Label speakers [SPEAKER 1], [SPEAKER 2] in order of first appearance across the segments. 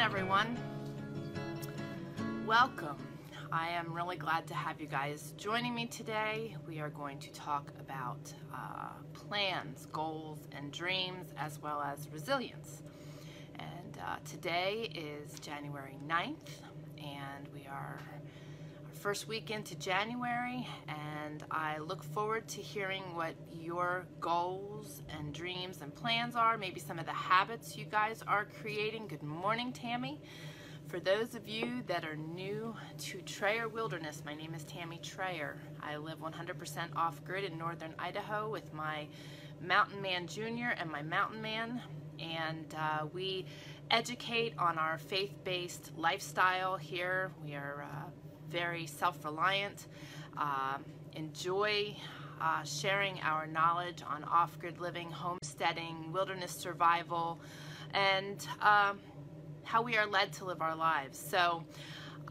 [SPEAKER 1] everyone. Welcome. I am really glad to have you guys joining me today. We are going to talk about uh, plans, goals, and dreams, as well as resilience. And uh, today is January 9th, and we are first week into January, and I look forward to hearing what your goals and dreams and plans are, maybe some of the habits you guys are creating. Good morning, Tammy. For those of you that are new to Trayer Wilderness, my name is Tammy Trayer. I live 100% off grid in northern Idaho with my Mountain Man Jr. and my Mountain Man, and uh, we educate on our faith based lifestyle here. We are uh, very self reliant, uh, enjoy uh, sharing our knowledge on off grid living, homesteading, wilderness survival, and uh, how we are led to live our lives. So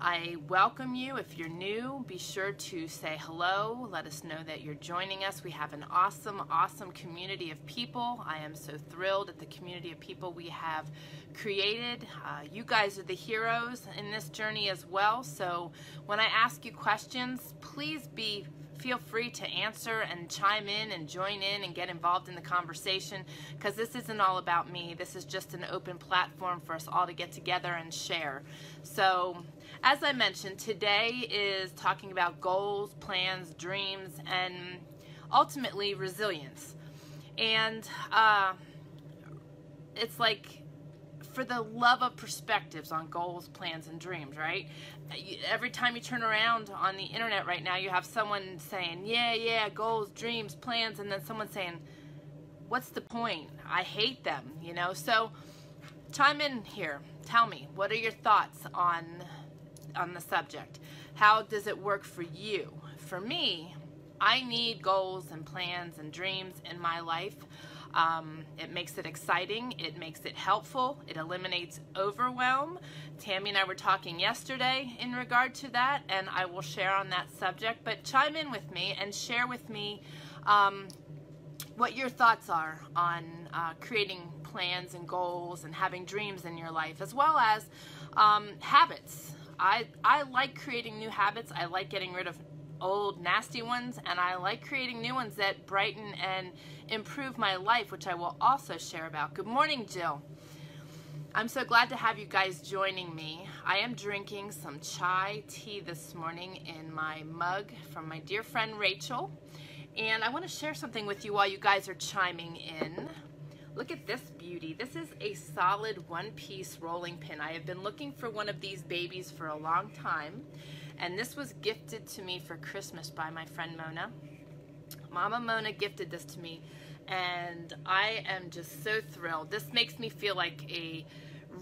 [SPEAKER 1] I welcome you. If you're new, be sure to say hello. Let us know that you're joining us. We have an awesome, awesome community of people. I am so thrilled at the community of people we have created. Uh, you guys are the heroes in this journey as well. So when I ask you questions, please be feel free to answer and chime in and join in and get involved in the conversation because this isn't all about me. This is just an open platform for us all to get together and share. So, as I mentioned, today is talking about goals, plans, dreams, and ultimately resilience. And uh, it's like for the love of perspectives on goals, plans, and dreams, right? Every time you turn around on the internet right now, you have someone saying, yeah, yeah, goals, dreams, plans, and then someone saying, what's the point? I hate them, you know? So chime in here. Tell me, what are your thoughts on, on the subject? How does it work for you? For me, I need goals and plans and dreams in my life. Um, it makes it exciting, it makes it helpful, it eliminates overwhelm. Tammy and I were talking yesterday in regard to that, and I will share on that subject. But chime in with me and share with me um, what your thoughts are on uh, creating plans and goals and having dreams in your life, as well as um, habits. I, I like creating new habits. I like getting rid of old nasty ones and I like creating new ones that brighten and improve my life which I will also share about. Good morning Jill. I'm so glad to have you guys joining me. I am drinking some chai tea this morning in my mug from my dear friend Rachel and I want to share something with you while you guys are chiming in. Look at this beauty. This is a solid one-piece rolling pin. I have been looking for one of these babies for a long time and this was gifted to me for Christmas by my friend Mona. Mama Mona gifted this to me and I am just so thrilled. This makes me feel like a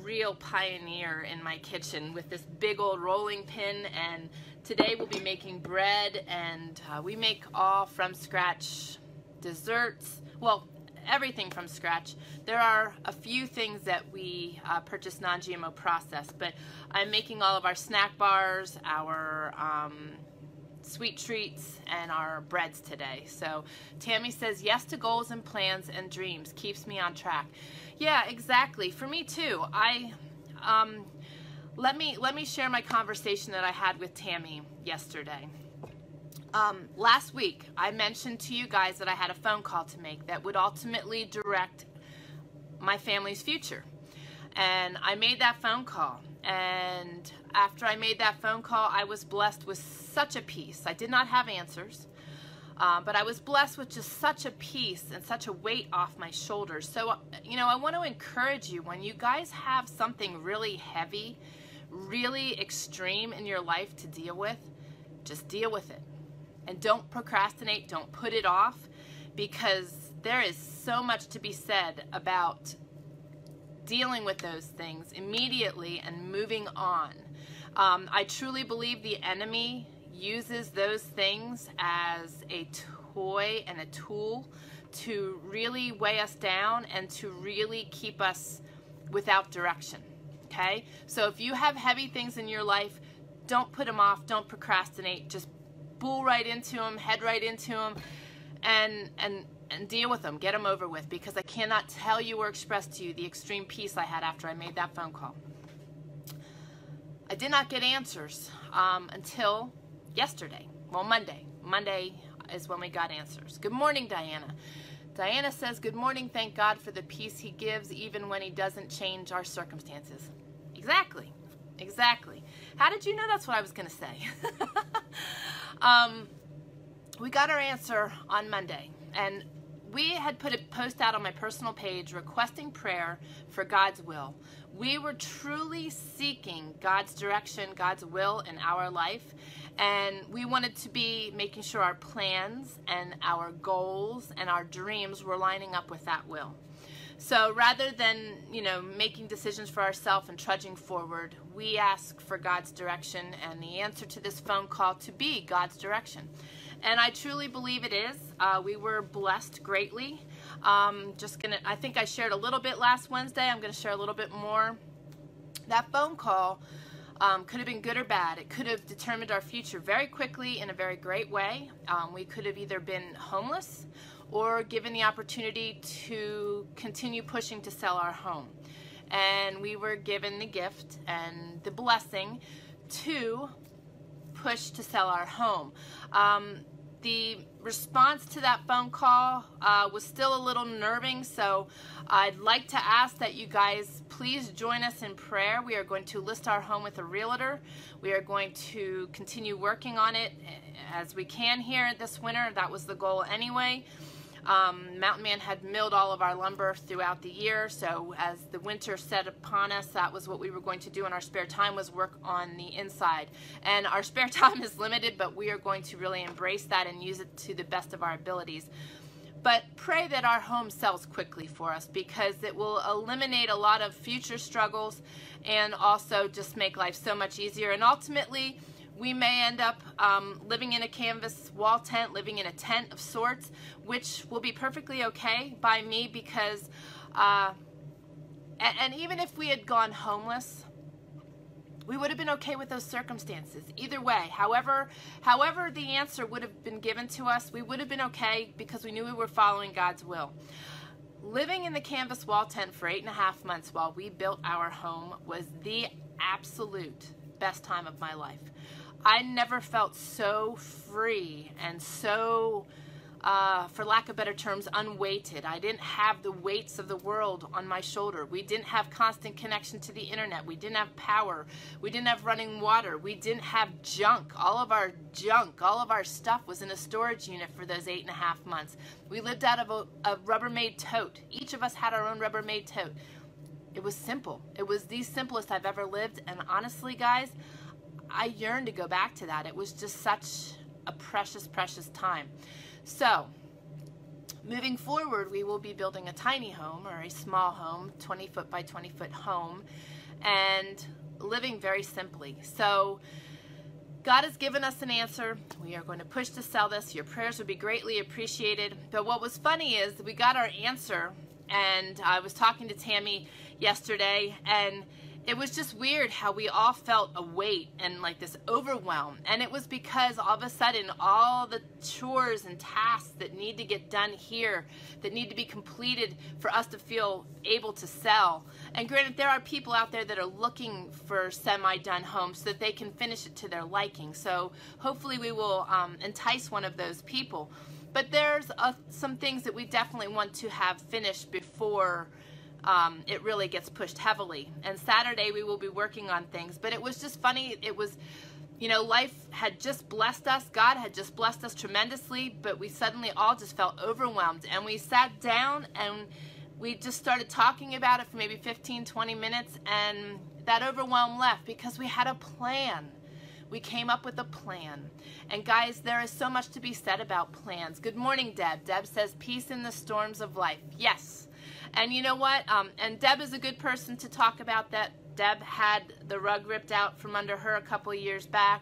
[SPEAKER 1] real pioneer in my kitchen with this big old rolling pin and today we'll be making bread and uh, we make all from scratch desserts. Well, everything from scratch. There are a few things that we uh, purchase non-GMO processed, but I'm making all of our snack bars, our um, sweet treats, and our breads today. So Tammy says yes to goals and plans and dreams. Keeps me on track. Yeah, exactly. For me too. I um, let me let me share my conversation that I had with Tammy yesterday. Um, last week, I mentioned to you guys that I had a phone call to make that would ultimately direct my family's future. And I made that phone call. And after I made that phone call, I was blessed with such a peace. I did not have answers, uh, but I was blessed with just such a peace and such a weight off my shoulders. So, you know, I want to encourage you when you guys have something really heavy, really extreme in your life to deal with, just deal with it and don't procrastinate, don't put it off because there is so much to be said about dealing with those things immediately and moving on. Um, I truly believe the enemy uses those things as a toy and a tool to really weigh us down and to really keep us without direction. Okay? So if you have heavy things in your life, don't put them off, don't procrastinate, just bull right into them, head right into them, and and and deal with them, get them over with, because I cannot tell you or express to you the extreme peace I had after I made that phone call. I did not get answers um, until yesterday. Well, Monday. Monday is when we got answers. Good morning, Diana. Diana says, Good morning. Thank God for the peace He gives, even when He doesn't change our circumstances. Exactly. Exactly. How did you know that's what I was going to say? um, we got our answer on Monday, and we had put a post out on my personal page requesting prayer for God's will. We were truly seeking God's direction, God's will in our life, and we wanted to be making sure our plans and our goals and our dreams were lining up with that will. So rather than, you know, making decisions for ourselves and trudging forward, we ask for God's direction and the answer to this phone call to be God's direction. And I truly believe it is. Uh, we were blessed greatly. Um, just gonna, I think I shared a little bit last Wednesday. I'm gonna share a little bit more. That phone call um, could have been good or bad. It could have determined our future very quickly in a very great way. Um, we could have either been homeless or given the opportunity to continue pushing to sell our home. And we were given the gift and the blessing to push to sell our home. Um, the response to that phone call uh, was still a little nerving, so I'd like to ask that you guys please join us in prayer. We are going to list our home with a realtor. We are going to continue working on it as we can here this winter. That was the goal anyway. Um, Mountain Man had milled all of our lumber throughout the year, so as the winter set upon us, that was what we were going to do in our spare time was work on the inside. And our spare time is limited, but we are going to really embrace that and use it to the best of our abilities. But pray that our home sells quickly for us because it will eliminate a lot of future struggles and also just make life so much easier. And ultimately, we may end up um, living in a canvas wall tent, living in a tent of sorts, which will be perfectly okay by me because, uh, and, and even if we had gone homeless, we would have been okay with those circumstances. Either way, however, however the answer would have been given to us, we would have been okay because we knew we were following God's will. Living in the canvas wall tent for eight and a half months while we built our home was the absolute best time of my life. I never felt so free and so, uh, for lack of better terms, unweighted. I didn't have the weights of the world on my shoulder. We didn't have constant connection to the internet. We didn't have power. We didn't have running water. We didn't have junk. All of our junk, all of our stuff was in a storage unit for those eight and a half months. We lived out of a, a Rubbermaid tote. Each of us had our own Rubbermaid tote. It was simple. It was the simplest I've ever lived. And honestly, guys, I yearned to go back to that. It was just such a precious, precious time. So, moving forward, we will be building a tiny home or a small home, 20 foot by 20 foot home, and living very simply. So, God has given us an answer. We are going to push to sell this. Your prayers would be greatly appreciated. But what was funny is we got our answer, and I was talking to Tammy yesterday, and it was just weird how we all felt a weight and like this overwhelm. And it was because all of a sudden, all the chores and tasks that need to get done here, that need to be completed for us to feel able to sell. And granted, there are people out there that are looking for semi done homes so that they can finish it to their liking. So hopefully, we will um, entice one of those people. But there's uh, some things that we definitely want to have finished before um, it really gets pushed heavily. And Saturday we will be working on things. But it was just funny. It was, you know, life had just blessed us. God had just blessed us tremendously. But we suddenly all just felt overwhelmed. And we sat down and we just started talking about it for maybe 15, 20 minutes. And that overwhelm left because we had a plan. We came up with a plan. And guys, there is so much to be said about plans. Good morning, Deb. Deb says, peace in the storms of life. Yes, and you know what? Um, and Deb is a good person to talk about that. Deb had the rug ripped out from under her a couple years back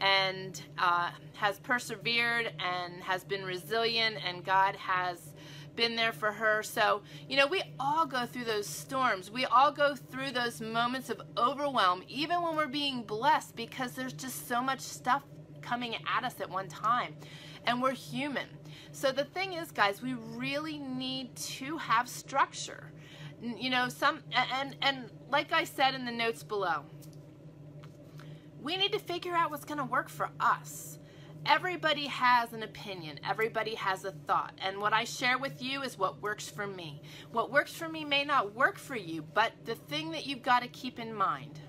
[SPEAKER 1] and uh, has persevered and has been resilient and God has been there for her. So, you know, we all go through those storms. We all go through those moments of overwhelm, even when we're being blessed, because there's just so much stuff coming at us at one time. And we're human. So the thing is, guys, we really need to have structure. You know, some and and like I said in the notes below, we need to figure out what's going to work for us. Everybody has an opinion. Everybody has a thought. And what I share with you is what works for me. What works for me may not work for you, but the thing that you've got to keep in mind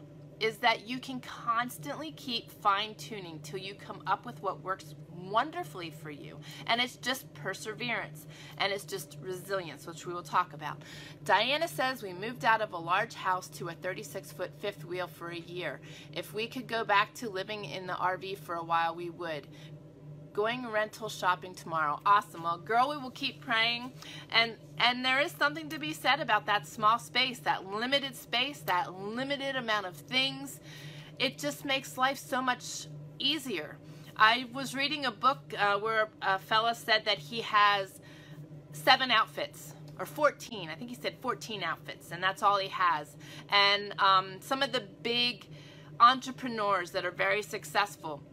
[SPEAKER 1] is that you can constantly keep fine tuning till you come up with what works wonderfully for you. And it's just perseverance and it's just resilience, which we will talk about. Diana says we moved out of a large house to a 36 foot fifth wheel for a year. If we could go back to living in the RV for a while, we would going rental shopping tomorrow. Awesome. Well, girl, we will keep praying. And and there is something to be said about that small space, that limited space, that limited amount of things. It just makes life so much easier. I was reading a book uh, where a fella said that he has seven outfits or 14. I think he said 14 outfits, and that's all he has. And um, some of the big entrepreneurs that are very successful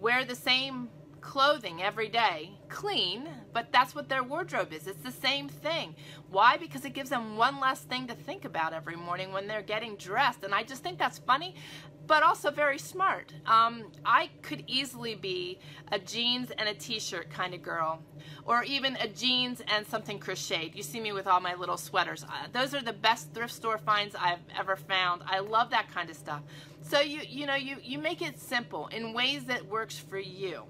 [SPEAKER 1] wear the same clothing every day, clean, but that's what their wardrobe is. It's the same thing. Why? Because it gives them one less thing to think about every morning when they're getting dressed. And I just think that's funny, but also very smart. Um, I could easily be a jeans and a t-shirt kind of girl, or even a jeans and something crocheted. You see me with all my little sweaters. Uh, those are the best thrift store finds I've ever found. I love that kind of stuff. So you you know you you make it simple in ways that works for you.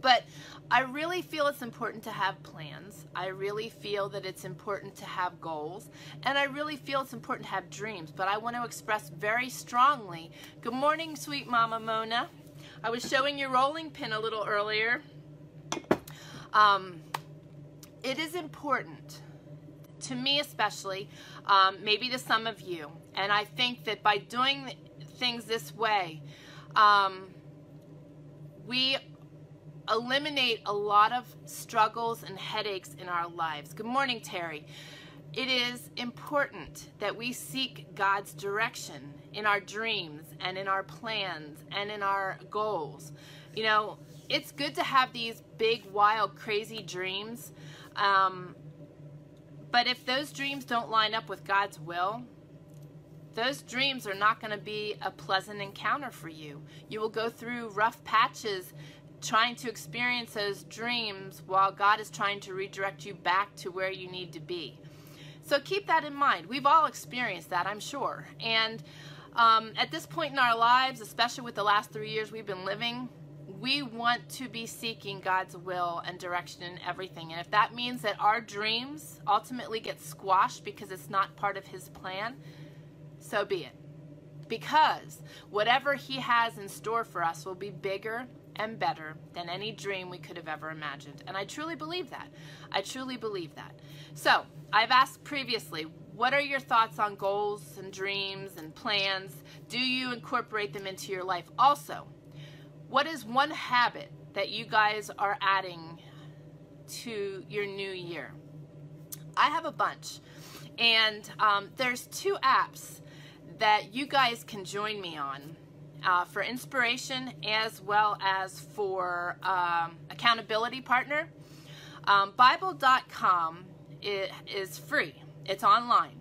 [SPEAKER 1] But I really feel it's important to have plans. I really feel that it's important to have goals. And I really feel it's important to have dreams. But I want to express very strongly good morning, sweet Mama Mona. I was showing your rolling pin a little earlier. Um, it is important to me especially, um, maybe to some of you. And I think that by doing things this way, um, we eliminate a lot of struggles and headaches in our lives. Good morning, Terry. It is important that we seek God's direction in our dreams and in our plans and in our goals. You know, it's good to have these big, wild, crazy dreams. Um, but if those dreams don't line up with God's will, those dreams are not going to be a pleasant encounter for you. You will go through rough patches trying to experience those dreams while God is trying to redirect you back to where you need to be. So keep that in mind. We've all experienced that, I'm sure. And um, at this point in our lives, especially with the last three years we've been living, we want to be seeking God's will and direction in everything. And if that means that our dreams ultimately get squashed because it's not part of His plan, so be it. Because whatever He has in store for us will be bigger and better than any dream we could have ever imagined. And I truly believe that. I truly believe that. So, I've asked previously, what are your thoughts on goals and dreams and plans? Do you incorporate them into your life? Also, what is one habit that you guys are adding to your new year? I have a bunch. And um, there's two apps that you guys can join me on uh, for inspiration as well as for um, accountability partner. Um, Bible.com is free. It's online.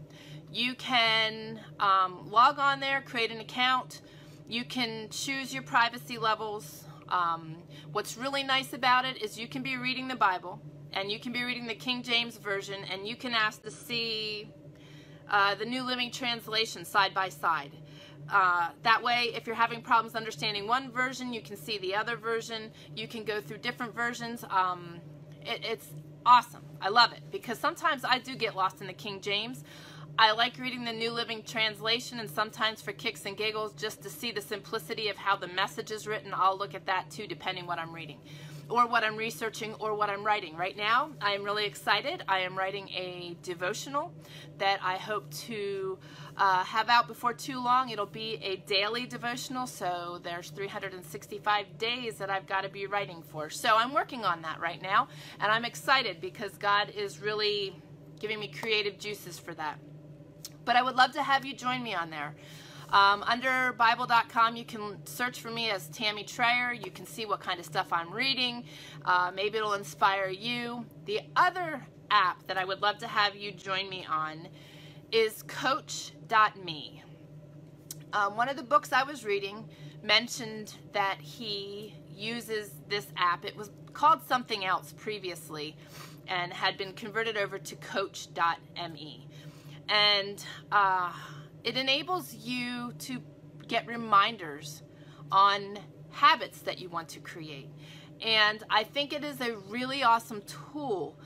[SPEAKER 1] You can um, log on there, create an account. You can choose your privacy levels. Um, what's really nice about it is you can be reading the Bible and you can be reading the King James Version and you can ask to see uh, the New Living Translation side by side. Uh, that way, if you're having problems understanding one version, you can see the other version. You can go through different versions. Um, it, it's awesome. I love it because sometimes I do get lost in the King James. I like reading the New Living Translation and sometimes for kicks and giggles just to see the simplicity of how the message is written. I'll look at that too depending what I'm reading or what I'm researching or what I'm writing. Right now, I am really excited. I am writing a devotional that I hope to uh, have out before too long. It'll be a daily devotional, so there's 365 days that I've got to be writing for. So I'm working on that right now, and I'm excited because God is really giving me creative juices for that. But I would love to have you join me on there. Um, under Bible.com, you can search for me as Tammy Trayer. You can see what kind of stuff I'm reading. Uh, maybe it'll inspire you. The other app that I would love to have you join me on is Coach.me. Um, one of the books I was reading mentioned that he uses this app. It was called something else previously and had been converted over to coach.me. And uh, it enables you to get reminders on habits that you want to create. And I think it is a really awesome tool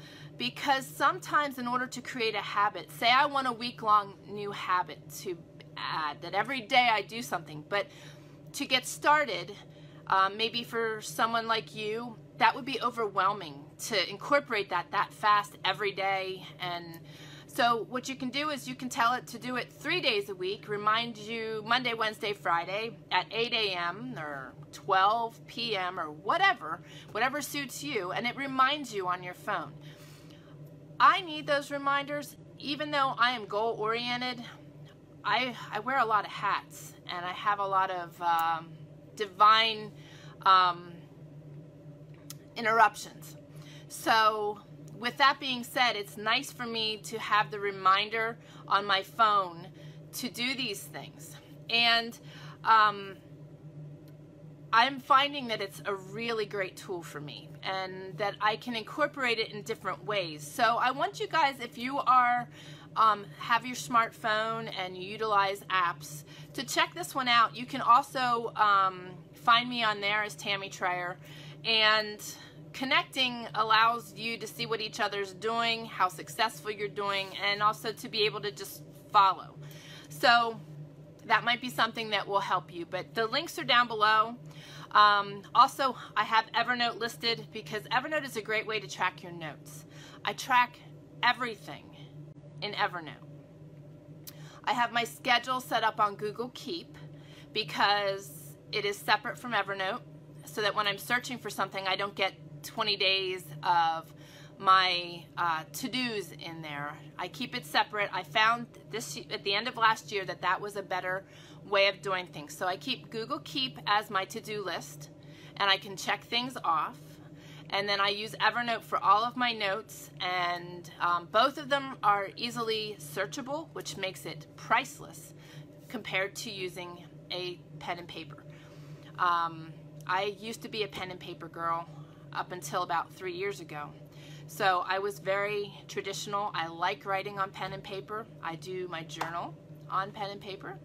[SPEAKER 1] because sometimes in order to create a habit, say I want a week long new habit to add, that every day I do something, but to get started, um, maybe for someone like you, that would be overwhelming to incorporate that that fast every day and so what you can do is you can tell it to do it three days a week, remind you Monday, Wednesday, Friday at 8 a.m. or 12 p.m. or whatever, whatever suits you, and it reminds you on your phone. I need those reminders, even though I am goal oriented. I, I wear a lot of hats and I have a lot of um, divine um, interruptions. So with that being said, it's nice for me to have the reminder on my phone to do these things. And um, I'm finding that it's a really great tool for me and that I can incorporate it in different ways. So I want you guys, if you are um, have your smartphone and utilize apps, to check this one out. You can also um, find me on there as Tammy Trayer. And connecting allows you to see what each other's doing, how successful you're doing, and also to be able to just follow. So that might be something that will help you. But the links are down below. Um, also, I have Evernote listed because Evernote is a great way to track your notes. I track everything in Evernote. I have my schedule set up on Google Keep because it is separate from Evernote so that when I'm searching for something, I don't get 20 days of my uh, to-dos in there. I keep it separate. I found this at the end of last year that that was a better way of doing things. So I keep Google Keep as my to-do list and I can check things off. And then I use Evernote for all of my notes and um, both of them are easily searchable, which makes it priceless compared to using a pen and paper. Um, I used to be a pen and paper girl up until about three years ago. So I was very traditional. I like writing on pen and paper. I do my journal on pen and paper.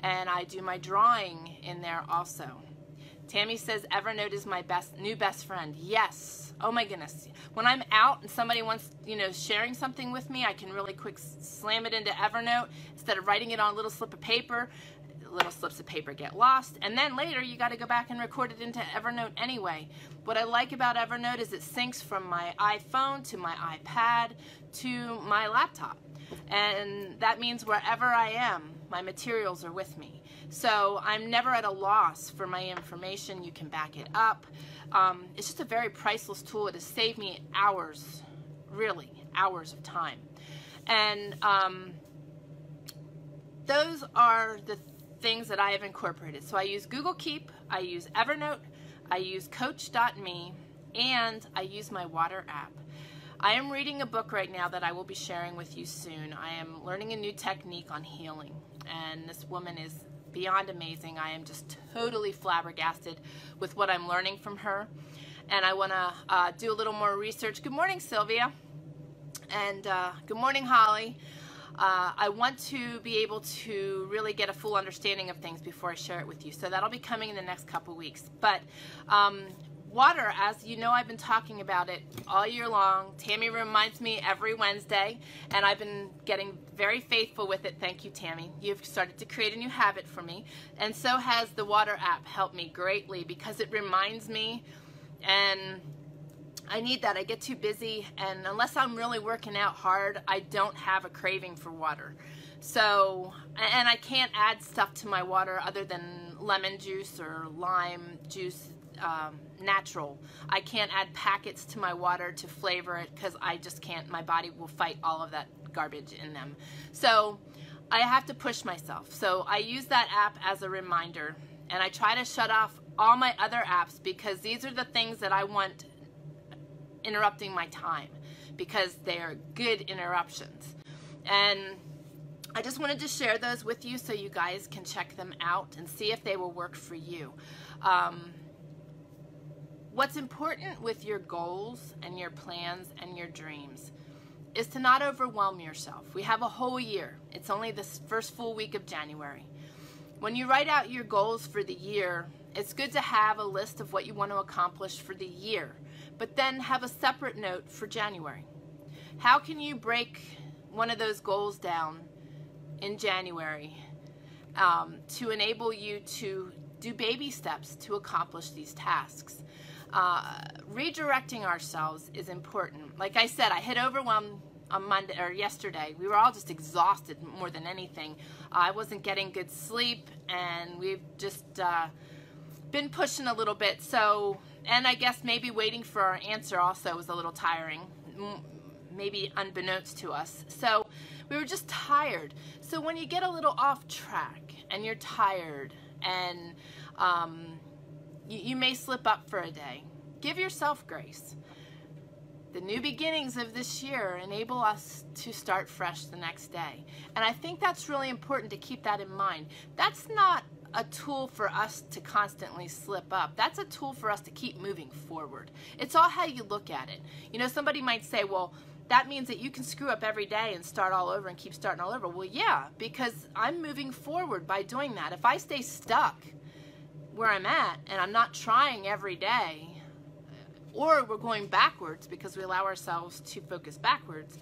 [SPEAKER 1] And I do my drawing in there also. Tammy says Evernote is my best new best friend. Yes. Oh my goodness. When I'm out and somebody wants, you know, sharing something with me, I can really quick slam it into Evernote instead of writing it on a little slip of paper little slips of paper get lost, and then later you got to go back and record it into Evernote anyway. What I like about Evernote is it syncs from my iPhone to my iPad to my laptop. And that means wherever I am, my materials are with me. So I'm never at a loss for my information. You can back it up. Um, it's just a very priceless tool. It has saved me hours, really, hours of time. And um, those are the things that I have incorporated. So I use Google Keep, I use Evernote, I use Coach.me, and I use my Water app. I am reading a book right now that I will be sharing with you soon. I am learning a new technique on healing, and this woman is beyond amazing. I am just totally flabbergasted with what I'm learning from her, and I want to uh, do a little more research. Good morning, Sylvia, and uh, good morning, Holly. Uh, I want to be able to really get a full understanding of things before I share it with you. So that'll be coming in the next couple weeks. But um, water, as you know, I've been talking about it all year long. Tammy reminds me every Wednesday, and I've been getting very faithful with it. Thank you, Tammy. You've started to create a new habit for me. And so has the water app helped me greatly because it reminds me and I need that. I get too busy, and unless I'm really working out hard, I don't have a craving for water. So, and I can't add stuff to my water other than lemon juice or lime juice, um, natural. I can't add packets to my water to flavor it because I just can't. My body will fight all of that garbage in them. So, I have to push myself. So, I use that app as a reminder, and I try to shut off all my other apps because these are the things that I want interrupting my time because they are good interruptions. And I just wanted to share those with you so you guys can check them out and see if they will work for you. Um, what's important with your goals and your plans and your dreams is to not overwhelm yourself. We have a whole year. It's only the first full week of January. When you write out your goals for the year, it's good to have a list of what you want to accomplish for the year, but then have a separate note for January. How can you break one of those goals down in January um, to enable you to do baby steps to accomplish these tasks? Uh, redirecting ourselves is important. Like I said, I hit overwhelm on Monday or yesterday. We were all just exhausted more than anything. I wasn't getting good sleep, and we've just uh, been pushing a little bit. So, and I guess maybe waiting for our answer also was a little tiring, maybe unbeknownst to us. So we were just tired. So when you get a little off track and you're tired and um, you, you may slip up for a day, give yourself grace. The new beginnings of this year enable us to start fresh the next day. And I think that's really important to keep that in mind. That's not a tool for us to constantly slip up. That's a tool for us to keep moving forward. It's all how you look at it. You know, somebody might say, well, that means that you can screw up every day and start all over and keep starting all over. Well, yeah, because I'm moving forward by doing that. If I stay stuck where I'm at and I'm not trying every day, or we're going backwards because we allow ourselves to focus backwards,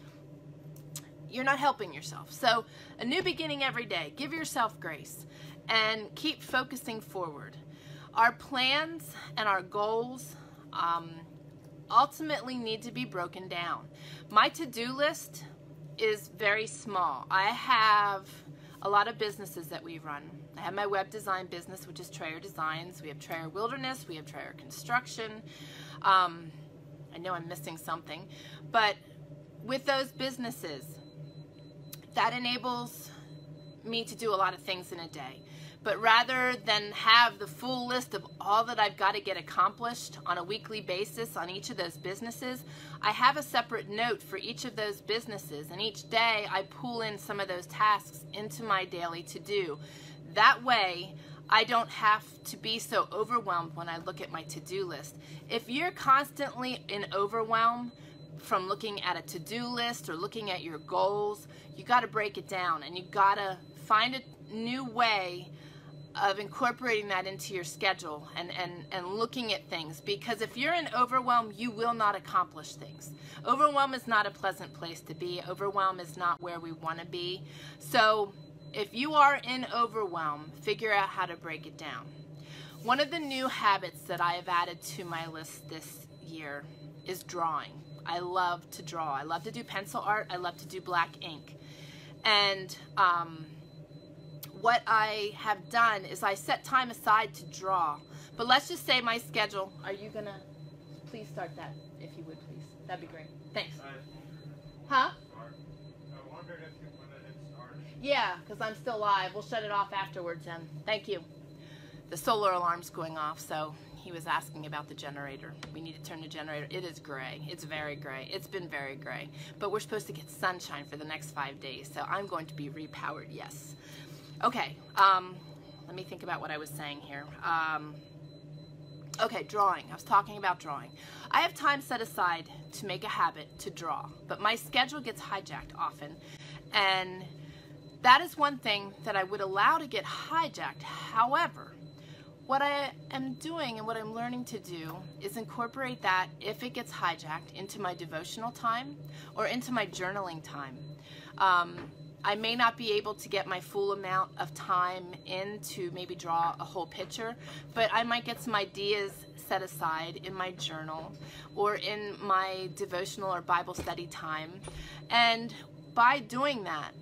[SPEAKER 1] you're not helping yourself. So, a new beginning every day. Give yourself grace and keep focusing forward. Our plans and our goals um, ultimately need to be broken down. My to-do list is very small. I have a lot of businesses that we run. I have my web design business, which is Trayer Designs. We have Trayer Wilderness. We have Trayer Construction. Um, I know I'm missing something, but with those businesses, that enables me to do a lot of things in a day. But rather than have the full list of all that I've got to get accomplished on a weekly basis on each of those businesses, I have a separate note for each of those businesses. And each day I pull in some of those tasks into my daily to do. That way, I don't have to be so overwhelmed when I look at my to do list. If you're constantly in overwhelm, from looking at a to-do list or looking at your goals, you got to break it down and you got to find a new way of incorporating that into your schedule and, and, and looking at things because if you're in overwhelm, you will not accomplish things. Overwhelm is not a pleasant place to be. Overwhelm is not where we want to be. So if you are in overwhelm, figure out how to break it down. One of the new habits that I have added to my list this year is drawing. I love to draw. I love to do pencil art. I love to do black ink. And um, what I have done is I set time aside to draw. But let's just say my schedule. Are you going to please start that, if you would, please? That'd be great. Thanks. Huh? Yeah, because I'm still live. We'll shut it off afterwards then. Thank you. The solar alarm's going off, so he was asking about the generator. We need to turn the generator. It is gray. It's very gray. It's been very gray. But we're supposed to get sunshine for the next five days, so I'm going to be repowered, yes. Okay, um, let me think about what I was saying here. Um, okay, drawing. I was talking about drawing. I have time set aside to make a habit to draw, but my schedule gets hijacked often, and that is one thing that I would allow to get hijacked. However, what I am doing and what I'm learning to do is incorporate that if it gets hijacked into my devotional time or into my journaling time. Um, I may not be able to get my full amount of time in to maybe draw a whole picture, but I might get some ideas set aside in my journal or in my devotional or Bible study time. And by doing that,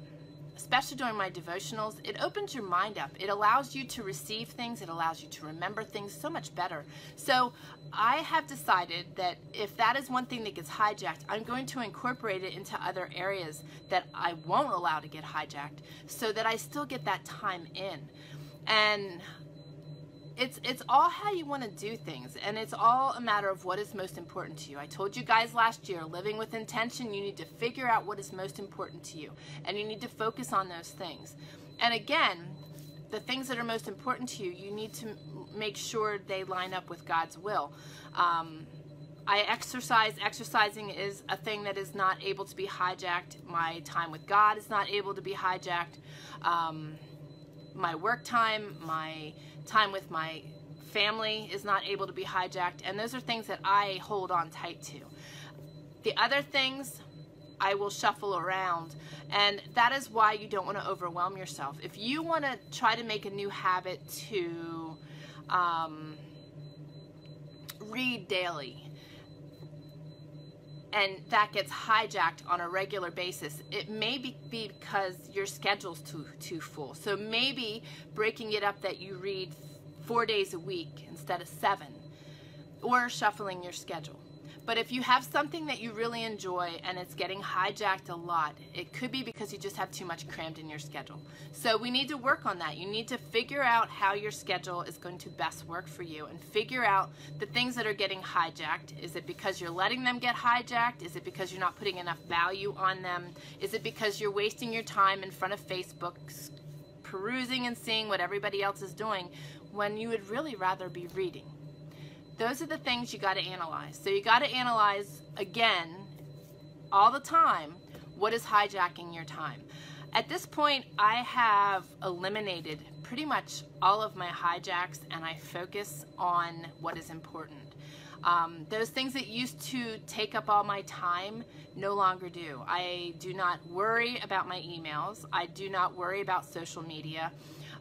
[SPEAKER 1] especially during my devotionals, it opens your mind up. It allows you to receive things, it allows you to remember things so much better. So I have decided that if that is one thing that gets hijacked, I'm going to incorporate it into other areas that I won't allow to get hijacked so that I still get that time in. And it's it's all how you want to do things and it's all a matter of what is most important to you i told you guys last year living with intention you need to figure out what is most important to you and you need to focus on those things and again the things that are most important to you you need to make sure they line up with god's will um, I exercise. Exercising is a thing that is not able to be hijacked. My time with God is not able to be hijacked. Um, my work time, my time with my family is not able to be hijacked. And those are things that I hold on tight to. The other things I will shuffle around. And that is why you don't want to overwhelm yourself. If you want to try to make a new habit to um, read daily, and that gets hijacked on a regular basis, it may be because your schedule's too too full. So maybe breaking it up that you read four days a week instead of seven, or shuffling your schedule. But if you have something that you really enjoy and it's getting hijacked a lot, it could be because you just have too much crammed in your schedule. So we need to work on that. You need to figure out how your schedule is going to best work for you and figure out the things that are getting hijacked. Is it because you're letting them get hijacked? Is it because you're not putting enough value on them? Is it because you're wasting your time in front of Facebook perusing and seeing what everybody else is doing when you would really rather be reading? Those are the things you got to analyze. So you got to analyze again all the time what is hijacking your time. At this point, I have eliminated pretty much all of my hijacks and I focus on what is important. Um, those things that used to take up all my time no longer do. I do not worry about my emails. I do not worry about social media.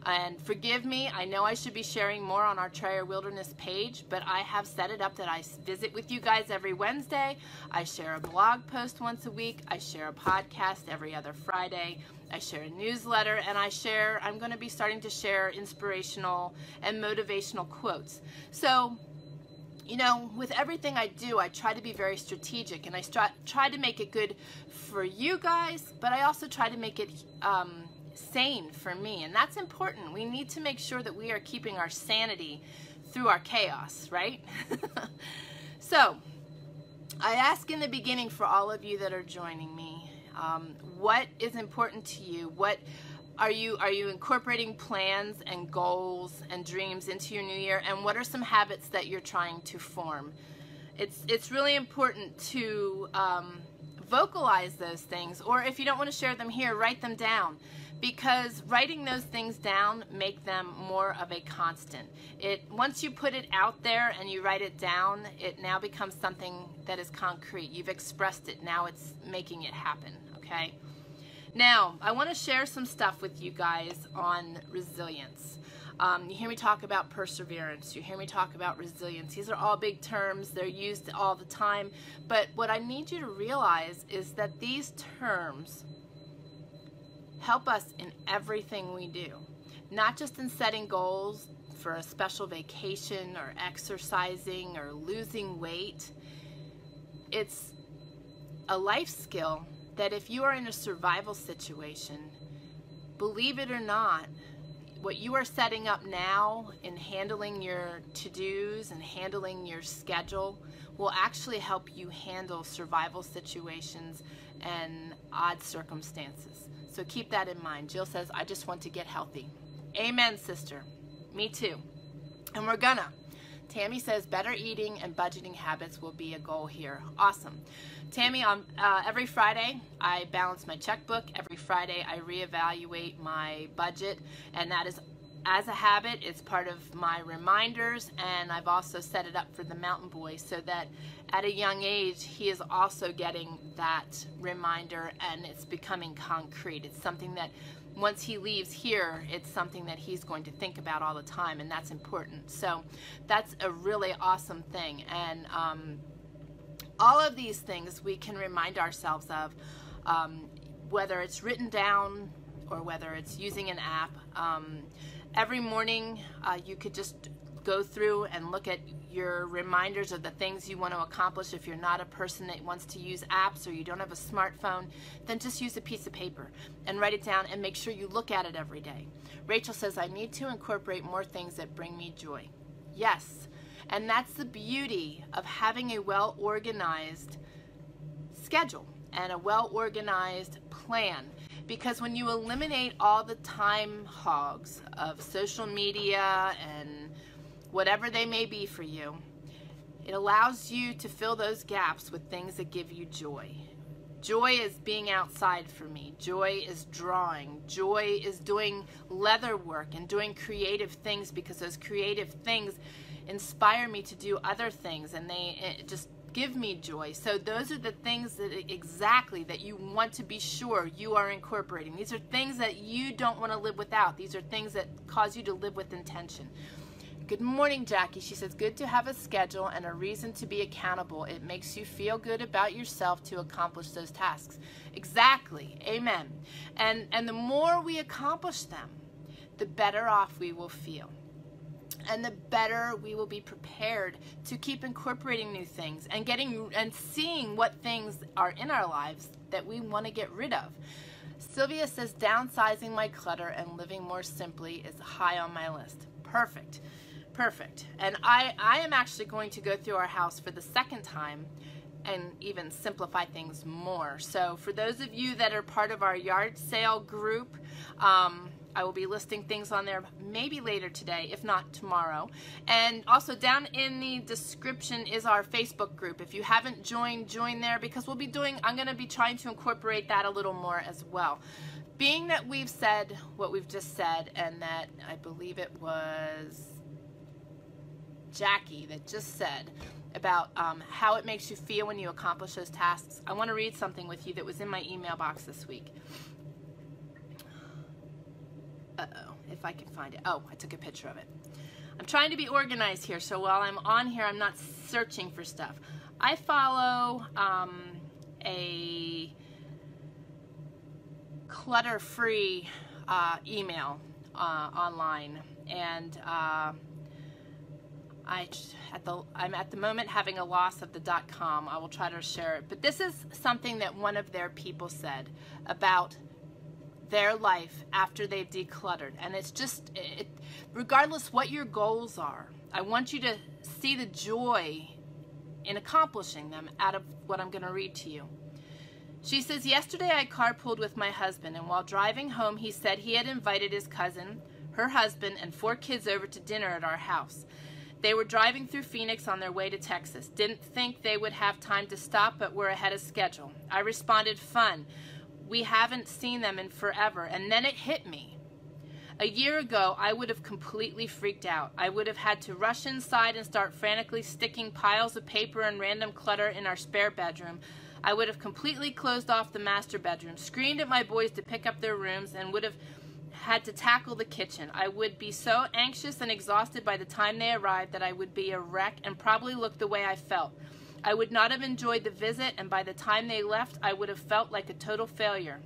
[SPEAKER 1] And forgive me, I know I should be sharing more on our Trayer Wilderness page, but I have set it up that I visit with you guys every Wednesday. I share a blog post once a week. I share a podcast every other Friday. I share a newsletter and I share, I'm going to be starting to share inspirational and motivational quotes. So, you know, with everything I do, I try to be very strategic and I try to make it good for you guys, but I also try to make it um, sane for me. And that's important. We need to make sure that we are keeping our sanity through our chaos, right? so, I ask in the beginning for all of you that are joining me, um, what is important to you? What are you are you incorporating plans and goals and dreams into your new year? And what are some habits that you're trying to form? It's it's really important to um, vocalize those things, or if you don't want to share them here, write them down because writing those things down make them more of a constant. It once you put it out there and you write it down, it now becomes something that is concrete. You've expressed it, now it's making it happen, okay? Now, I want to share some stuff with you guys on resilience. Um, you hear me talk about perseverance. You hear me talk about resilience. These are all big terms. They're used all the time. But what I need you to realize is that these terms help us in everything we do, not just in setting goals for a special vacation or exercising or losing weight. It's a life skill that if you are in a survival situation, believe it or not, what you are setting up now in handling your to-dos and handling your schedule will actually help you handle survival situations and odd circumstances. So keep that in mind. Jill says, I just want to get healthy. Amen, sister. Me too. And we're gonna. Tammy says better eating and budgeting habits will be a goal here. Awesome. Tammy, on uh, every Friday I balance my checkbook. Every Friday I reevaluate my budget, and that is as a habit. It's part of my reminders, and I've also set it up for the mountain boy so that at a young age, he is also getting that reminder and it's becoming concrete. It's something that once he leaves here, it's something that he's going to think about all the time, and that's important. So that's a really awesome thing. And um, all of these things we can remind ourselves of, um, whether it's written down or whether it's using an app. Um, every morning, uh, you could just go through and look at your reminders of the things you want to accomplish. If you're not a person that wants to use apps or you don't have a smartphone, then just use a piece of paper and write it down and make sure you look at it every day. Rachel says, I need to incorporate more things that bring me joy. Yes, and that's the beauty of having a well organized schedule and a well organized plan. Because when you eliminate all the time hogs of social media and whatever they may be for you, it allows you to fill those gaps with things that give you joy. Joy is being outside for me. Joy is drawing. Joy is doing leather work and doing creative things because those creative things inspire me to do other things and they just give me joy. So those are the things that exactly that you want to be sure you are incorporating. These are things that you don't want to live without. These are things that cause you to live with intention. Good morning, Jackie. She says, good to have a schedule and a reason to be accountable. It makes you feel good about yourself to accomplish those tasks. Exactly. Amen. And, and the more we accomplish them, the better off we will feel and the better we will be prepared to keep incorporating new things and getting and seeing what things are in our lives that we want to get rid of. Sylvia says downsizing my clutter and living more simply is high on my list. Perfect. Perfect. And I, I am actually going to go through our house for the second time and even simplify things more. So for those of you that are part of our yard sale group, um, I will be listing things on there maybe later today, if not tomorrow. And also down in the description is our Facebook group. If you haven't joined, join there because we'll be doing, I'm going to be trying to incorporate that a little more as well. Being that we've said what we've just said and that I believe it was Jackie that just said about um, how it makes you feel when you accomplish those tasks, I want to read something with you that was in my email box this week. Uh-oh, if I can find it. Oh, I took a picture of it. I'm trying to be organized here, so while I'm on here, I'm not searching for stuff. I follow um, a clutter-free uh, email uh, online, and uh, I at the I'm at the moment having a loss of the .com. I will try to share it, but this is something that one of their people said about their life after they've decluttered. And it's just, it, regardless what your goals are, I want you to see the joy in accomplishing them out of what I'm going to read to you. She says, Yesterday I carpooled with my husband, and while driving home, he said he had invited his cousin, her husband, and four kids over to dinner at our house. They were driving through Phoenix on their way to Texas. Didn't think they would have time to stop, but were ahead of schedule. I responded, Fun we haven't seen them in forever. And then it hit me. A year ago, I would have completely freaked out. I would have had to rush inside and start frantically sticking piles of paper and random clutter in our spare bedroom. I would have completely closed off the master bedroom, screamed at my boys to pick up their rooms, and would have had to tackle the kitchen. I would be so anxious and exhausted by the time they arrived that I would be a wreck and probably look the way I felt. I would not have enjoyed the visit, and by the time they left, I would have felt like a total failure.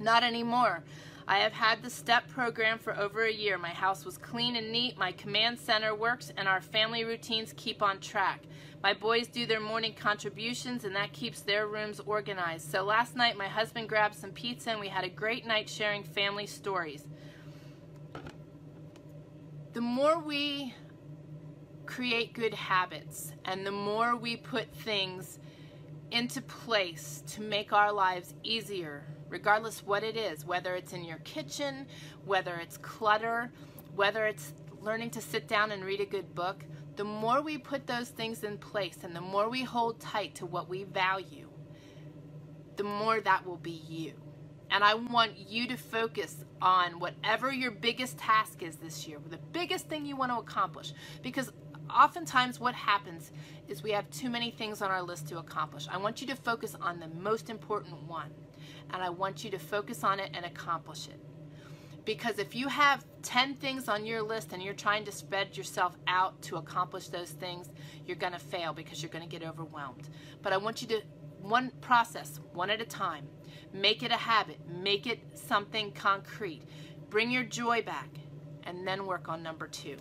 [SPEAKER 1] Not anymore. I have had the STEP program for over a year. My house was clean and neat, my command center works, and our family routines keep on track. My boys do their morning contributions, and that keeps their rooms organized. So last night, my husband grabbed some pizza, and we had a great night sharing family stories. The more we create good habits and the more we put things into place to make our lives easier, regardless what it is, whether it's in your kitchen, whether it's clutter, whether it's learning to sit down and read a good book, the more we put those things in place and the more we hold tight to what we value, the more that will be you. And I want you to focus on whatever your biggest task is this year, the biggest thing you want to accomplish. Because oftentimes what happens is we have too many things on our list to accomplish. I want you to focus on the most important one, and I want you to focus on it and accomplish it. Because if you have 10 things on your list and you're trying to spread yourself out to accomplish those things, you're going to fail because you're going to get overwhelmed. But I want you to, one process, one at a time. Make it a habit. Make it something concrete. Bring your joy back and then work on number two.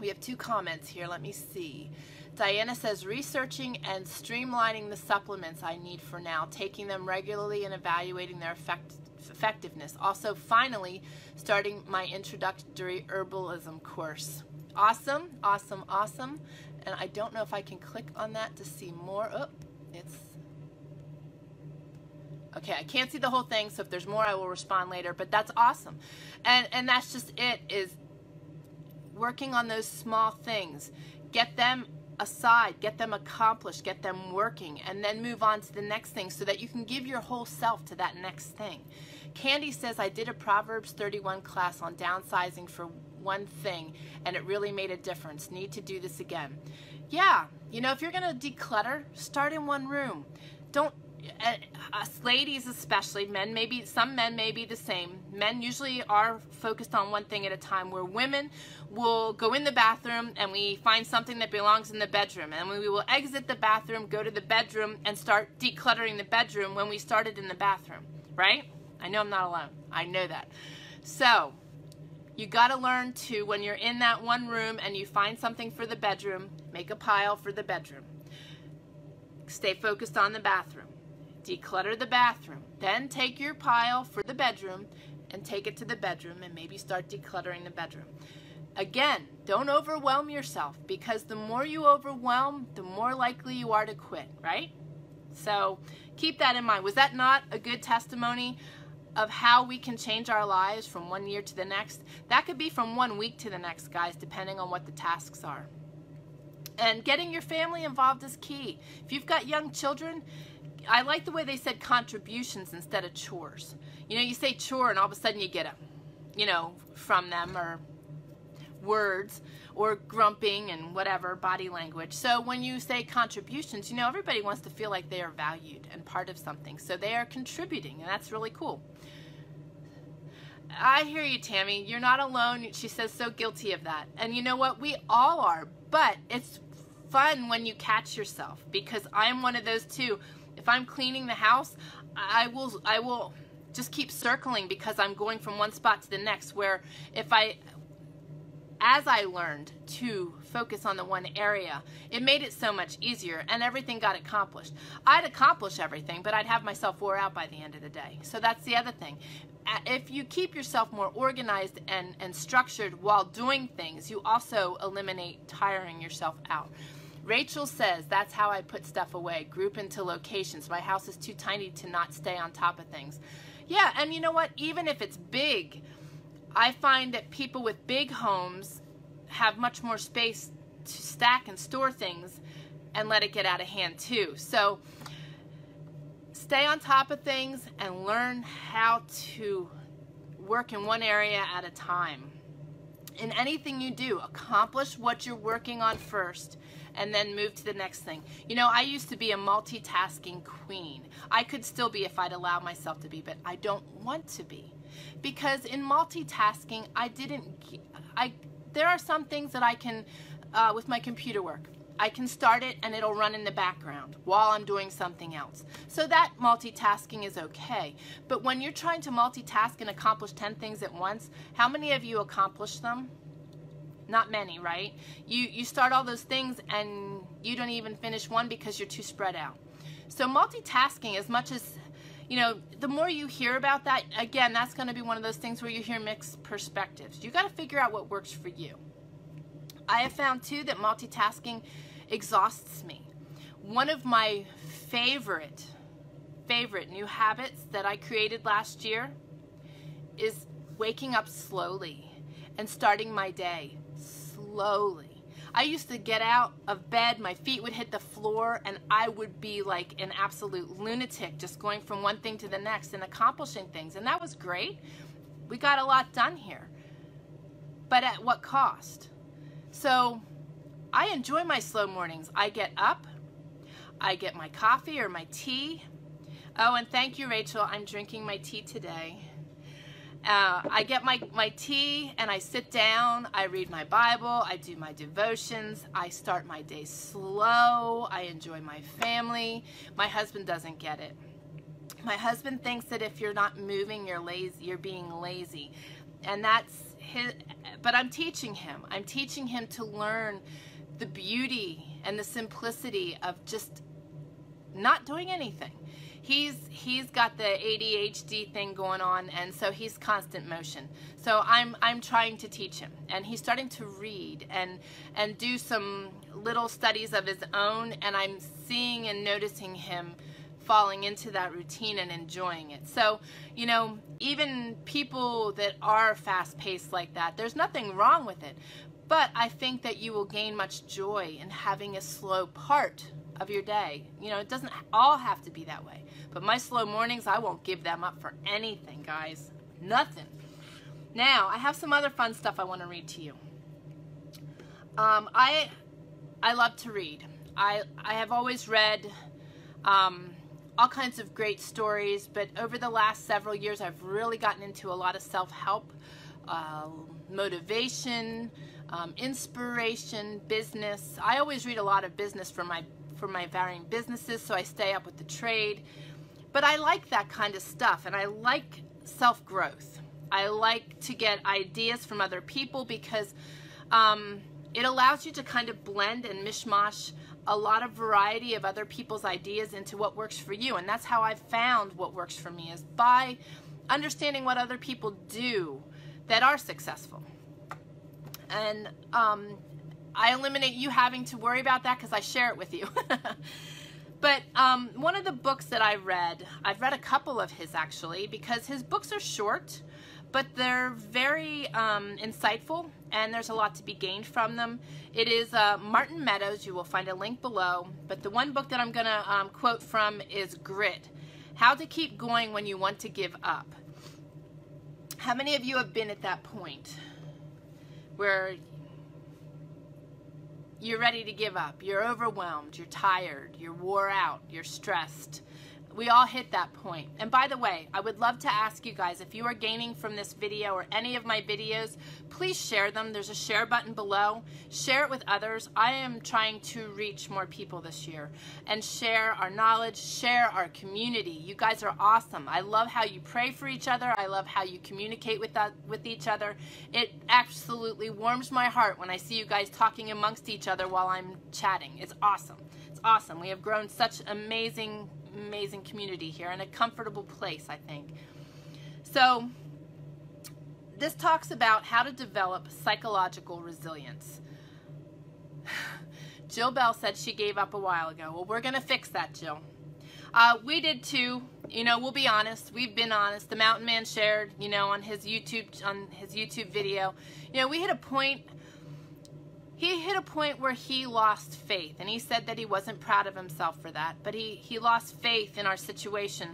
[SPEAKER 1] We have two comments here. Let me see. Diana says, researching and streamlining the supplements I need for now, taking them regularly and evaluating their effect effectiveness. Also, finally, starting my introductory herbalism course. Awesome, awesome, awesome. And I don't know if I can click on that to see more. Oh, it's Okay, I can't see the whole thing, so if there's more, I will respond later. But that's awesome, and and that's just it. Is working on those small things, get them aside, get them accomplished, get them working, and then move on to the next thing, so that you can give your whole self to that next thing. Candy says I did a Proverbs 31 class on downsizing for one thing, and it really made a difference. Need to do this again. Yeah, you know, if you're gonna declutter, start in one room. Don't Uh, us ladies especially men maybe some men may be the same. Men usually are focused on one thing at a time where women will go in the bathroom and we find something that belongs in the bedroom. And we will exit the bathroom go to the bedroom and start decluttering the bedroom when we started in the bathroom right? I know i'm not alone. I know that. So you got to learn to when you're in that one room and you find something for the bedroom make a pile for the bedroom. Stay focused on the bathroom declutter the bathroom. Then take your pile for the bedroom and take it to the bedroom and maybe start decluttering the bedroom. Again, don't overwhelm yourself because the more you overwhelm, the more likely you are to quit, right? So keep that in mind. Was that not a good testimony of how we can change our lives from one year to the next? That could be from one week to the next, guys, depending on what the tasks are. And getting your family involved is key. If you've got young children, I like the way they said contributions instead of chores. You know, you say chore and all of a sudden you get a, you know, from them or words or grumping and whatever body language. So when you say contributions, you know, everybody wants to feel like they are valued and part of something. So they are contributing and that's really cool. I hear you, Tammy. You're not alone. She says so guilty of that. And you know what? We all are. But it's fun when you catch yourself because I'm one of those too. If I'm cleaning the house, I will I will just keep circling because I'm going from one spot to the next where if I as I learned to focus on the one area, it made it so much easier and everything got accomplished. I'd accomplish everything, but I'd have myself wore out by the end of the day. So that's the other thing. If you keep yourself more organized and, and structured while doing things, you also eliminate tiring yourself out. Rachel says, that's how I put stuff away. Group into locations. My house is too tiny to not stay on top of things. Yeah, and you know what? Even if it's big, I find that people with big homes have much more space to stack and store things and let it get out of hand too. So stay on top of things and learn how to work in one area at a time. In anything you do, accomplish what you're working on first and then move to the next thing. You know, I used to be a multitasking queen. I could still be if I'd allow myself to be, but I don't want to be. Because in multitasking, I didn't, I, there are some things that I can, uh, with my computer work, I can start it and it'll run in the background while I'm doing something else. So that multitasking is okay. But when you're trying to multitask and accomplish 10 things at once, how many of you accomplish them? Not many, right? You, you start all those things and you don't even finish one because you're too spread out. So multitasking, as much as, you know, the more you hear about that, again, that's going to be one of those things where you hear mixed perspectives. You got to figure out what works for you. I have found too that multitasking exhausts me. One of my favorite, favorite new habits that I created last year is waking up slowly and starting my day slowly. I used to get out of bed, my feet would hit the floor, and I would be like an absolute lunatic, just going from one thing to the next and accomplishing things. And that was great. We got a lot done here. But at what cost? So I enjoy my slow mornings. I get up, I get my coffee or my tea. Oh, and thank you, Rachel. I'm drinking my tea today. Uh, I get my, my tea and I sit down, I read my Bible, I do my devotions, I start my day slow, I enjoy my family. My husband doesn't get it. My husband thinks that if you're not moving, you're lazy, you're being lazy. And that's his, but I'm teaching him. I'm teaching him to learn the beauty and the simplicity of just not doing anything. He's he's got the ADHD thing going on and so he's constant motion. So I'm I'm trying to teach him and he's starting to read and and do some little studies of his own and I'm seeing and noticing him falling into that routine and enjoying it. So, you know, even people that are fast paced like that, there's nothing wrong with it. But I think that you will gain much joy in having a slow part of your day. You know, it doesn't all have to be that way. But my slow mornings, I won't give them up for anything, guys. Nothing. Now, I have some other fun stuff I want to read to you. Um, I I love to read. I I have always read um, all kinds of great stories, but over the last several years, I've really gotten into a lot of self-help, uh, motivation, um, inspiration, business. I always read a lot of business for my for my varying businesses, so I stay up with the trade. But I like that kind of stuff, and I like self-growth. I like to get ideas from other people because um, it allows you to kind of blend and mishmash a lot of variety of other people's ideas into what works for you. And that's how I've found what works for me is by understanding what other people do that are successful. And um, I eliminate you having to worry about that because I share it with you. but um, one of the books that I read, I've read a couple of his actually, because his books are short but they're very um, insightful and there's a lot to be gained from them. It is uh, Martin Meadows. You will find a link below. But the one book that I'm going to um, quote from is Grit How to Keep Going When You Want to Give Up. How many of you have been at that point where you're ready to give up? You're overwhelmed, you're tired, you're wore out, you're stressed we all hit that point. And by the way, I would love to ask you guys, if you are gaining from this video or any of my videos, please share them. There's a share button below. Share it with others. I am trying to reach more people this year and share our knowledge, share our community. You guys are awesome. I love how you pray for each other. I love how you communicate with that with each other. It absolutely warms my heart when I see you guys talking amongst each other while I'm chatting. It's awesome. It's awesome. We have grown such amazing amazing community here and a comfortable place, I think. So, this talks about how to develop psychological resilience. Jill Bell said she gave up a while ago. Well, we're going to fix that, Jill. Uh, we did too. You know, we'll be honest. We've been honest. The Mountain Man shared, you know, on his YouTube on his YouTube video. You know, we hit a point he hit a point where he lost faith and he said that he wasn't proud of himself for that but he he lost faith in our situation.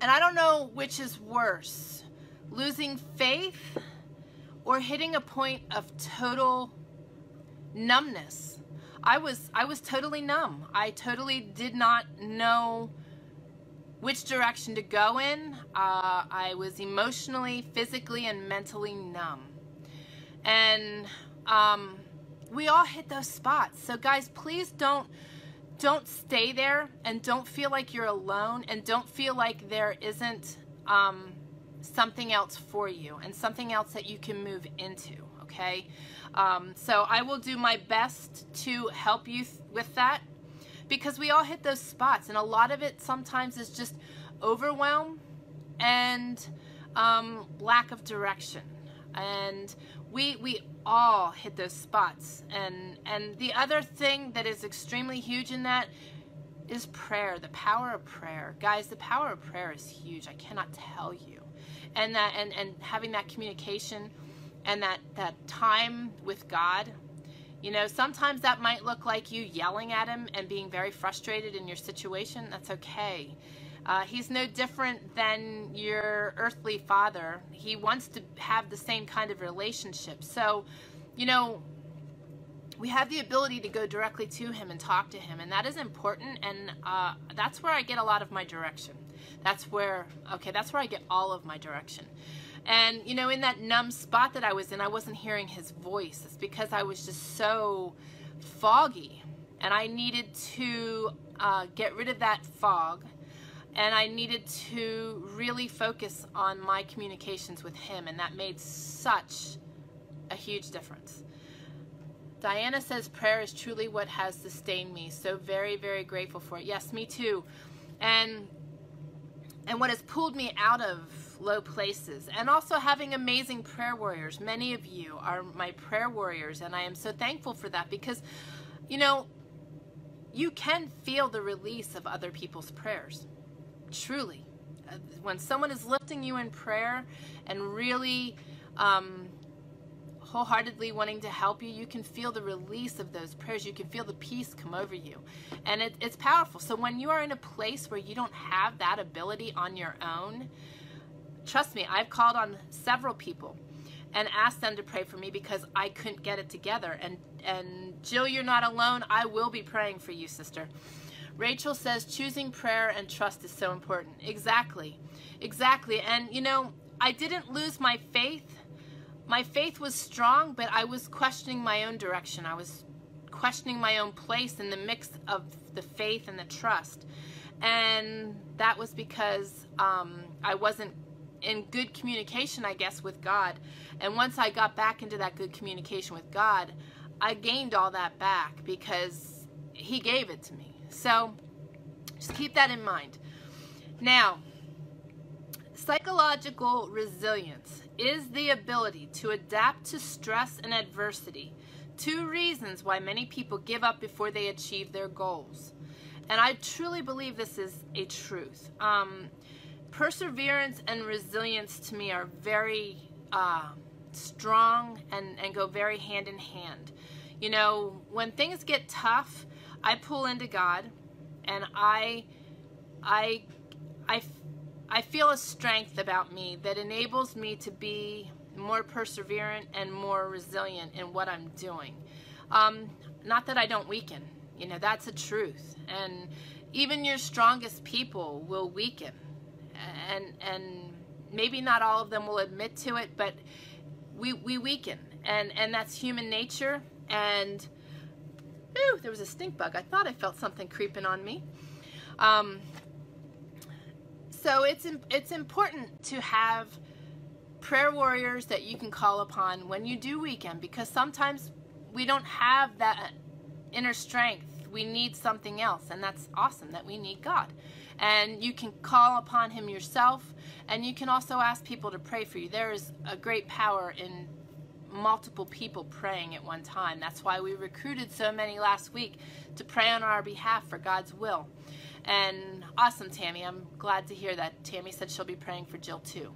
[SPEAKER 1] And i don't know which is worse losing faith or hitting a point of total numbness. I was i was totally numb. I totally did not know which direction to go in. Uh, i was emotionally physically and mentally numb. And um, we all hit those spots. So guys, please don't don't stay there and don't feel like you're alone and don't feel like there isn't um, something else for you and something else that you can move into, okay? Um, so I will do my best to help you th with that because we all hit those spots and a lot of it sometimes is just overwhelm and um, lack of direction. And we, we all hit those spots. And, and the other thing that is extremely huge in that is prayer, the power of prayer. Guys, the power of prayer is huge. I cannot tell you. And that and, and having that communication and that, that time with God. You know, sometimes that might look like you yelling at him and being very frustrated in your situation. That's okay. Uh, he's no different than your earthly father. He wants to have the same kind of relationship. So, you know, we have the ability to go directly to him and talk to him, and that is important. And uh, that's where I get a lot of my direction. That's where, okay, that's where I get all of my direction. And, you know, in that numb spot that I was in, I wasn't hearing his voice. It's because I was just so foggy. And I needed to uh, get rid of that fog and I needed to really focus on my communications with him, and that made such a huge difference. Diana says prayer is truly what has sustained me. So very, very grateful for it. Yes, me too. And and what has pulled me out of low places and also having amazing prayer warriors. Many of you are my prayer warriors and I am so thankful for that because you know, you can feel the release of other people's prayers. Truly. Uh, when someone is lifting you in prayer and really um, wholeheartedly wanting to help you, you can feel the release of those prayers. You can feel the peace come over you. And it, it's powerful. So when you are in a place where you don't have that ability on your own, trust me, I've called on several people and asked them to pray for me because I couldn't get it together. And, and Jill, you're not alone. I will be praying for you, sister. Rachel says choosing prayer and trust is so important. Exactly. Exactly. And you know, I didn't lose my faith my faith was strong, but I was questioning my own direction. I was questioning my own place in the mix of the faith and the trust. And that was because um, I wasn't in good communication, I guess, with God. And once I got back into that good communication with God, I gained all that back because He gave it to me. So just keep that in mind. Now, psychological resilience is the ability to adapt to stress and adversity. Two reasons why many people give up before they achieve their goals. And I truly believe this is a truth. Um, perseverance and resilience to me are very uh, strong and, and go very hand in hand. You know, when things get tough, I pull into God and I, I, I I feel a strength about me that enables me to be more perseverant and more resilient in what I'm doing. Um, not that I don't weaken, you know, that's a truth. And even your strongest people will weaken. And, and maybe not all of them will admit to it, but we, we weaken. And, and that's human nature. And, ooh, there was a stink bug. I thought I felt something creeping on me. Um, so it's it's important to have prayer warriors that you can call upon when you do weekend because sometimes we don't have that inner strength. We need something else and that's awesome that we need God. And you can call upon him yourself and you can also ask people to pray for you. There is a great power in multiple people praying at one time. That's why we recruited so many last week to pray on our behalf for God's will. And awesome, Tammy. I'm glad to hear that. Tammy said she'll be praying for Jill too.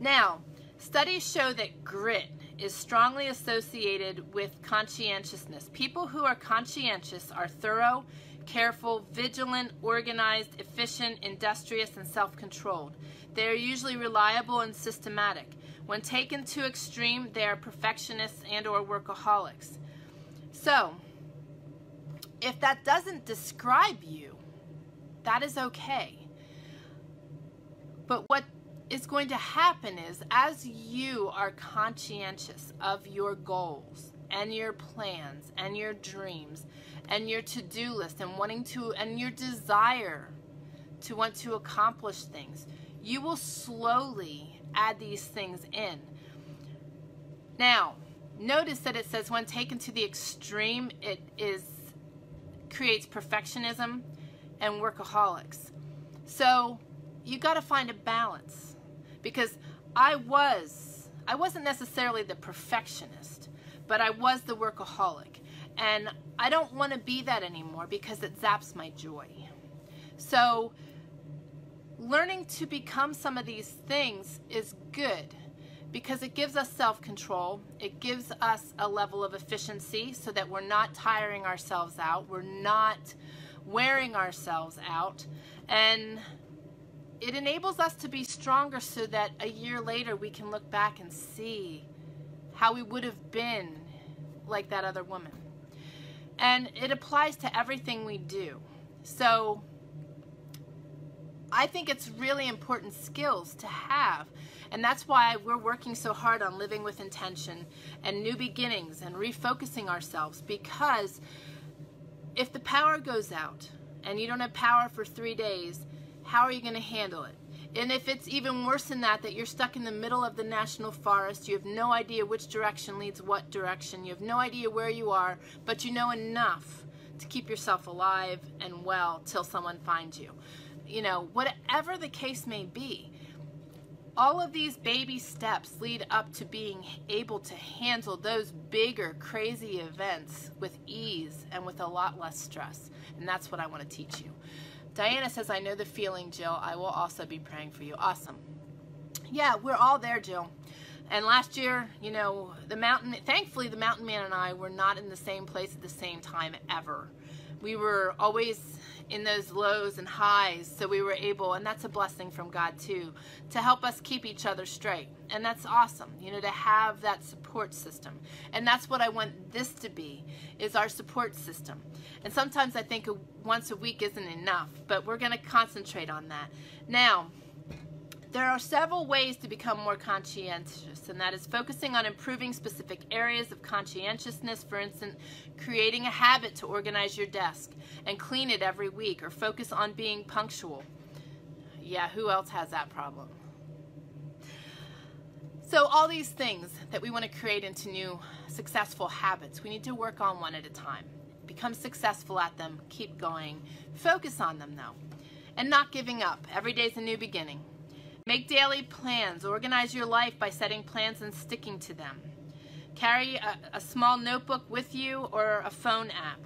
[SPEAKER 1] Now, studies show that grit is strongly associated with conscientiousness. People who are conscientious are thorough, careful, vigilant, organized, efficient, industrious, and self-controlled. They are usually reliable and systematic. When taken to extreme, they are perfectionists and or workaholics. So, if that doesn't describe you, that is okay. But what is going to happen is as you are conscientious of your goals and your plans and your dreams and your to-do list and wanting to and your desire to want to accomplish things, you will slowly add these things in. Now, notice that it says when taken to the extreme, it is creates perfectionism and workaholics. So you got to find a balance because I was, I wasn't necessarily the perfectionist, but I was the workaholic. And I don't want to be that anymore because it zaps my joy. So learning to become some of these things is good because it gives us self-control. It gives us a level of efficiency so that we're not tiring ourselves out. We're not wearing ourselves out. And it enables us to be stronger so that a year later we can look back and see how we would have been like that other woman. And it applies to everything we do. So I think it's really important skills to have and that's why we're working so hard on living with intention and new beginnings and refocusing ourselves because if the power goes out and you don't have power for three days, how are you going to handle it? And if it's even worse than that, that you're stuck in the middle of the national forest, you have no idea which direction leads what direction, you have no idea where you are, but you know enough to keep yourself alive and well till someone finds you. You know, whatever the case may be, all of these baby steps lead up to being able to handle those bigger, crazy events with ease and with a lot less stress. And that's what I want to teach you. Diana says, I know the feeling, Jill. I will also be praying for you. Awesome. Yeah, we're all there, Jill. And last year, you know, the mountain, thankfully, the mountain man and I were not in the same place at the same time ever. We were always in those lows and highs, so we were able, and that's a blessing from God too, to help us keep each other straight. And that's awesome, you know, to have that support system. And that's what I want this to be, is our support system. And sometimes I think once a week isn't enough, but we're going to concentrate on that. Now, there are several ways to become more conscientious, and that is focusing on improving specific areas of conscientiousness. For instance, creating a habit to organize your desk and clean it every week, or focus on being punctual. Yeah, who else has that problem? So, all these things that we want to create into new successful habits, we need to work on one at a time. Become successful at them, keep going. Focus on them though, and not giving up. Every day is a new beginning. Make daily plans. Organize your life by setting plans and sticking to them. Carry a, a, small notebook with you or a phone app.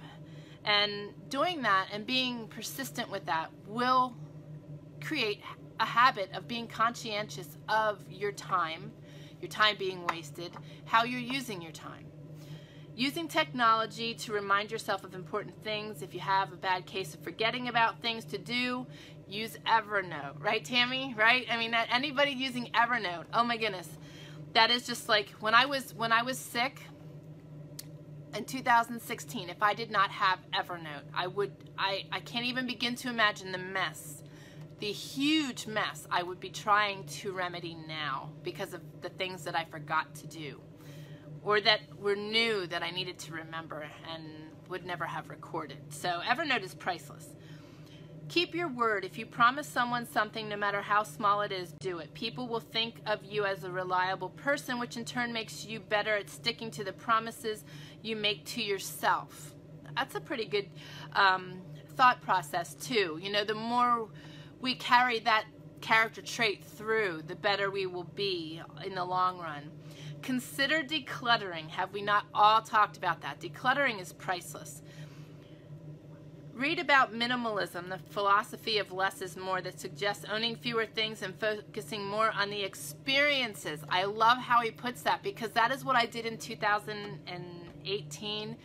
[SPEAKER 1] And doing that and being persistent with that will create a habit of being conscientious of your time, your time being wasted, how you're using your time. Using technology to remind yourself of important things. If you have a bad case of forgetting about things to do, use Evernote, right, Tammy? Right? I mean, that anybody using Evernote, oh my goodness, that is just like when I was when I was sick in 2016. If I did not have Evernote, I would I I can't even begin to imagine the mess, the huge mess I would be trying to remedy now because of the things that I forgot to do, or that were new that I needed to remember and would never have recorded. So Evernote is priceless. Keep your word. If you promise someone something, no matter how small it is, do it. People will think of you as a reliable person, which in turn makes you better at sticking to the promises you make to yourself. That's a pretty good um, thought process, too. You know, the more we carry that character trait through, the better we will be in the long run. Consider decluttering. Have we not all talked about that? Decluttering is priceless. Read about minimalism, the philosophy of less is more that suggests owning fewer things and focusing more on the experiences. I love how he puts that because that is what I did in 2018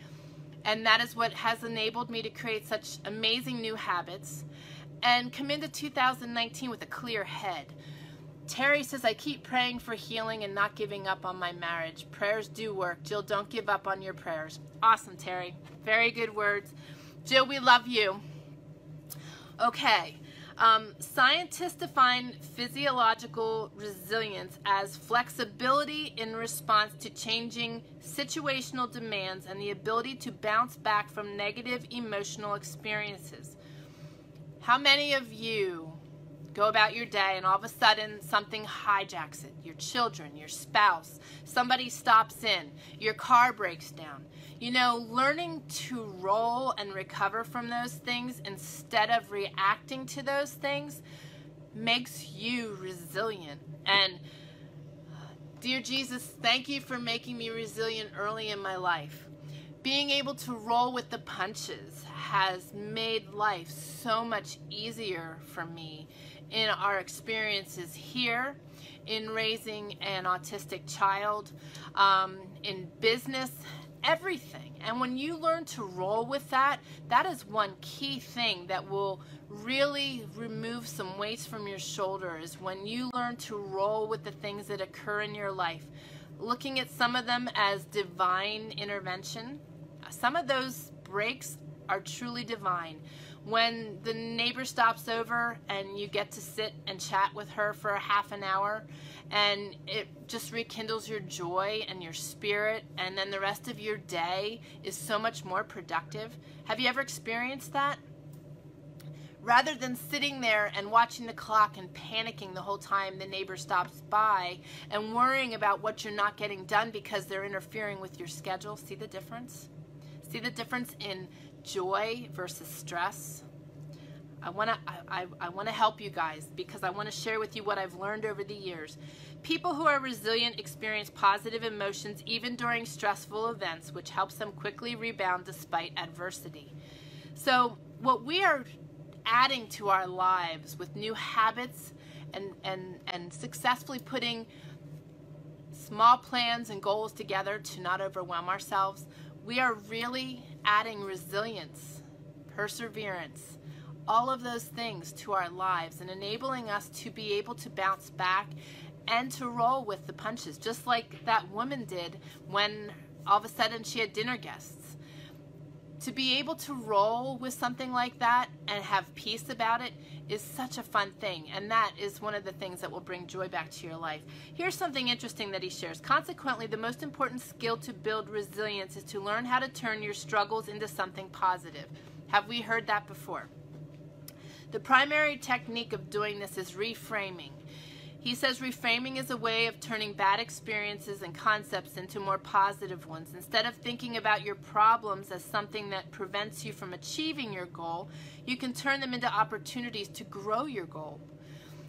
[SPEAKER 1] and that is what has enabled me to create such amazing new habits and come into 2019 with a clear head. Terry says, I keep praying for healing and not giving up on my marriage. Prayers do work. Jill, don't give up on your prayers. Awesome, Terry. Very good words. Jill, we love you. Okay. Um, scientists define physiological resilience as flexibility in response to changing situational demands and the ability to bounce back from negative emotional experiences. How many of you go about your day and all of a sudden something hijacks it? Your children, your spouse, somebody stops in, your car breaks down. You know, learning to roll and recover from those things instead of reacting to those things makes you resilient. And dear Jesus, thank you for making me resilient early in my life. Being able to roll with the punches has made life so much easier for me in our experiences here, in raising an autistic child, um, in business, everything. And when you learn to roll with that, that is one key thing that will really remove some weights from your shoulders when you learn to roll with the things that occur in your life. Looking at some of them as divine intervention, some of those breaks are truly divine. When the neighbor stops over and you get to sit and chat with her for a half an hour and it just rekindles your joy and your spirit and then the rest of your day is so much more productive. Have you ever experienced that? rather than sitting there and watching the clock and panicking the whole time the neighbor stops by and worrying about what you're not getting done because they're interfering with your schedule. See the difference? See the difference in joy versus stress? I want to I, I, want to help you guys because I want to share with you what I've learned over the years. People who are resilient experience positive emotions even during stressful events, which helps them quickly rebound despite adversity. So, what we are adding to our lives with new habits and, and, and successfully putting small plans and goals together to not overwhelm ourselves, we are really adding resilience, perseverance, all of those things to our lives and enabling us to be able to bounce back and to roll with the punches, just like that woman did when all of a sudden she had dinner guests. To be able to roll with something like that and have peace about it is such a fun thing, and that is one of the things that will bring joy back to your life. Here's something interesting that he shares. Consequently, the most important skill to build resilience is to learn how to turn your struggles into something positive. Have we heard that before? The primary technique of doing this is reframing. He says reframing is a way of turning bad experiences and concepts into more positive ones. Instead of thinking about your problems as something that prevents you from achieving your goal, you can turn them into opportunities to grow your goal.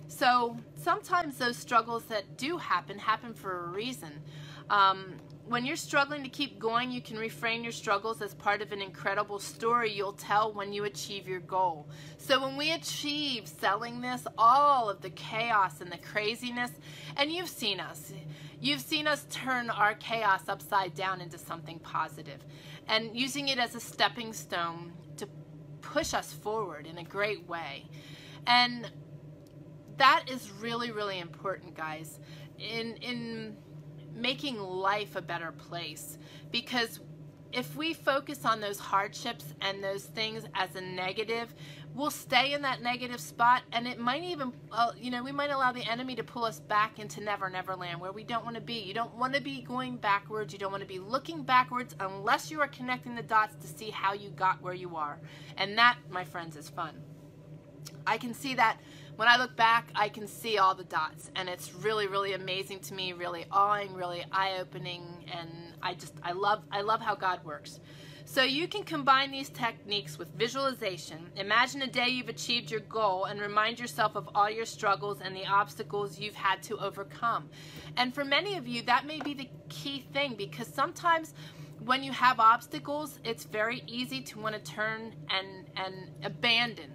[SPEAKER 1] So sometimes those struggles that do happen happen for a reason. Um, when you're struggling to keep going, you can reframe your struggles as part of an incredible story you'll tell when you achieve your goal. So when we achieve selling this, all of the chaos and the craziness, and you've seen us, you've seen us turn our chaos upside down into something positive and using it as a stepping stone to push us forward in a great way. And that is really, really important, guys. In, in, making life a better place because if we focus on those hardships and those things as a negative, we'll stay in that negative spot and it might even, uh, you know, we might allow the enemy to pull us back into never, never land where we don't want to be. You don't want to be going backwards. You don't want to be looking backwards unless you are connecting the dots to see how you got where you are. And that, my friends, is fun. I can see that when I look back, I can see all the dots, and it's really, really amazing to me, really awing, really eye-opening, and I just, I love, I love how God works. So you can combine these techniques with visualization. Imagine a day you've achieved your goal and remind yourself of all your struggles and the obstacles you've had to overcome. And for many of you, that may be the key thing because sometimes when you have obstacles, it's very easy to want to turn and, and abandon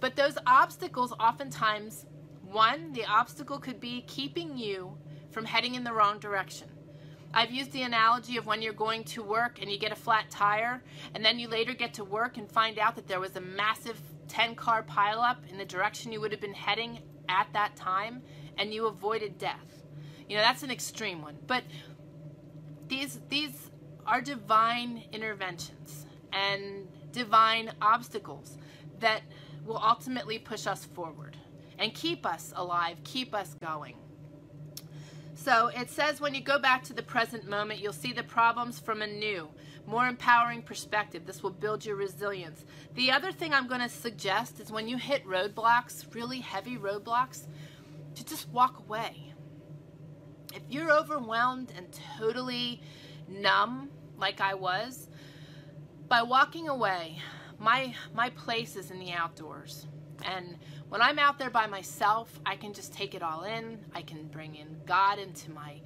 [SPEAKER 1] but those obstacles oftentimes, one, the obstacle could be keeping you from heading in the wrong direction. I've used the analogy of when you're going to work and you get a flat tire, and then you later get to work and find out that there was a massive 10 car pileup in the direction you would have been heading at that time, and you avoided death. You know, that's an extreme one. But these, these are divine interventions and divine obstacles that will ultimately push us forward and keep us alive, keep us going. So it says when you go back to the present moment, you'll see the problems from a new, more empowering perspective. This will build your resilience. The other thing I'm going to suggest is when you hit roadblocks, really heavy roadblocks, to just walk away. If you're overwhelmed and totally numb, like I was, by walking away, my my place is in the outdoors. And when i'm out there by myself i can just take it all in. I can bring in god into my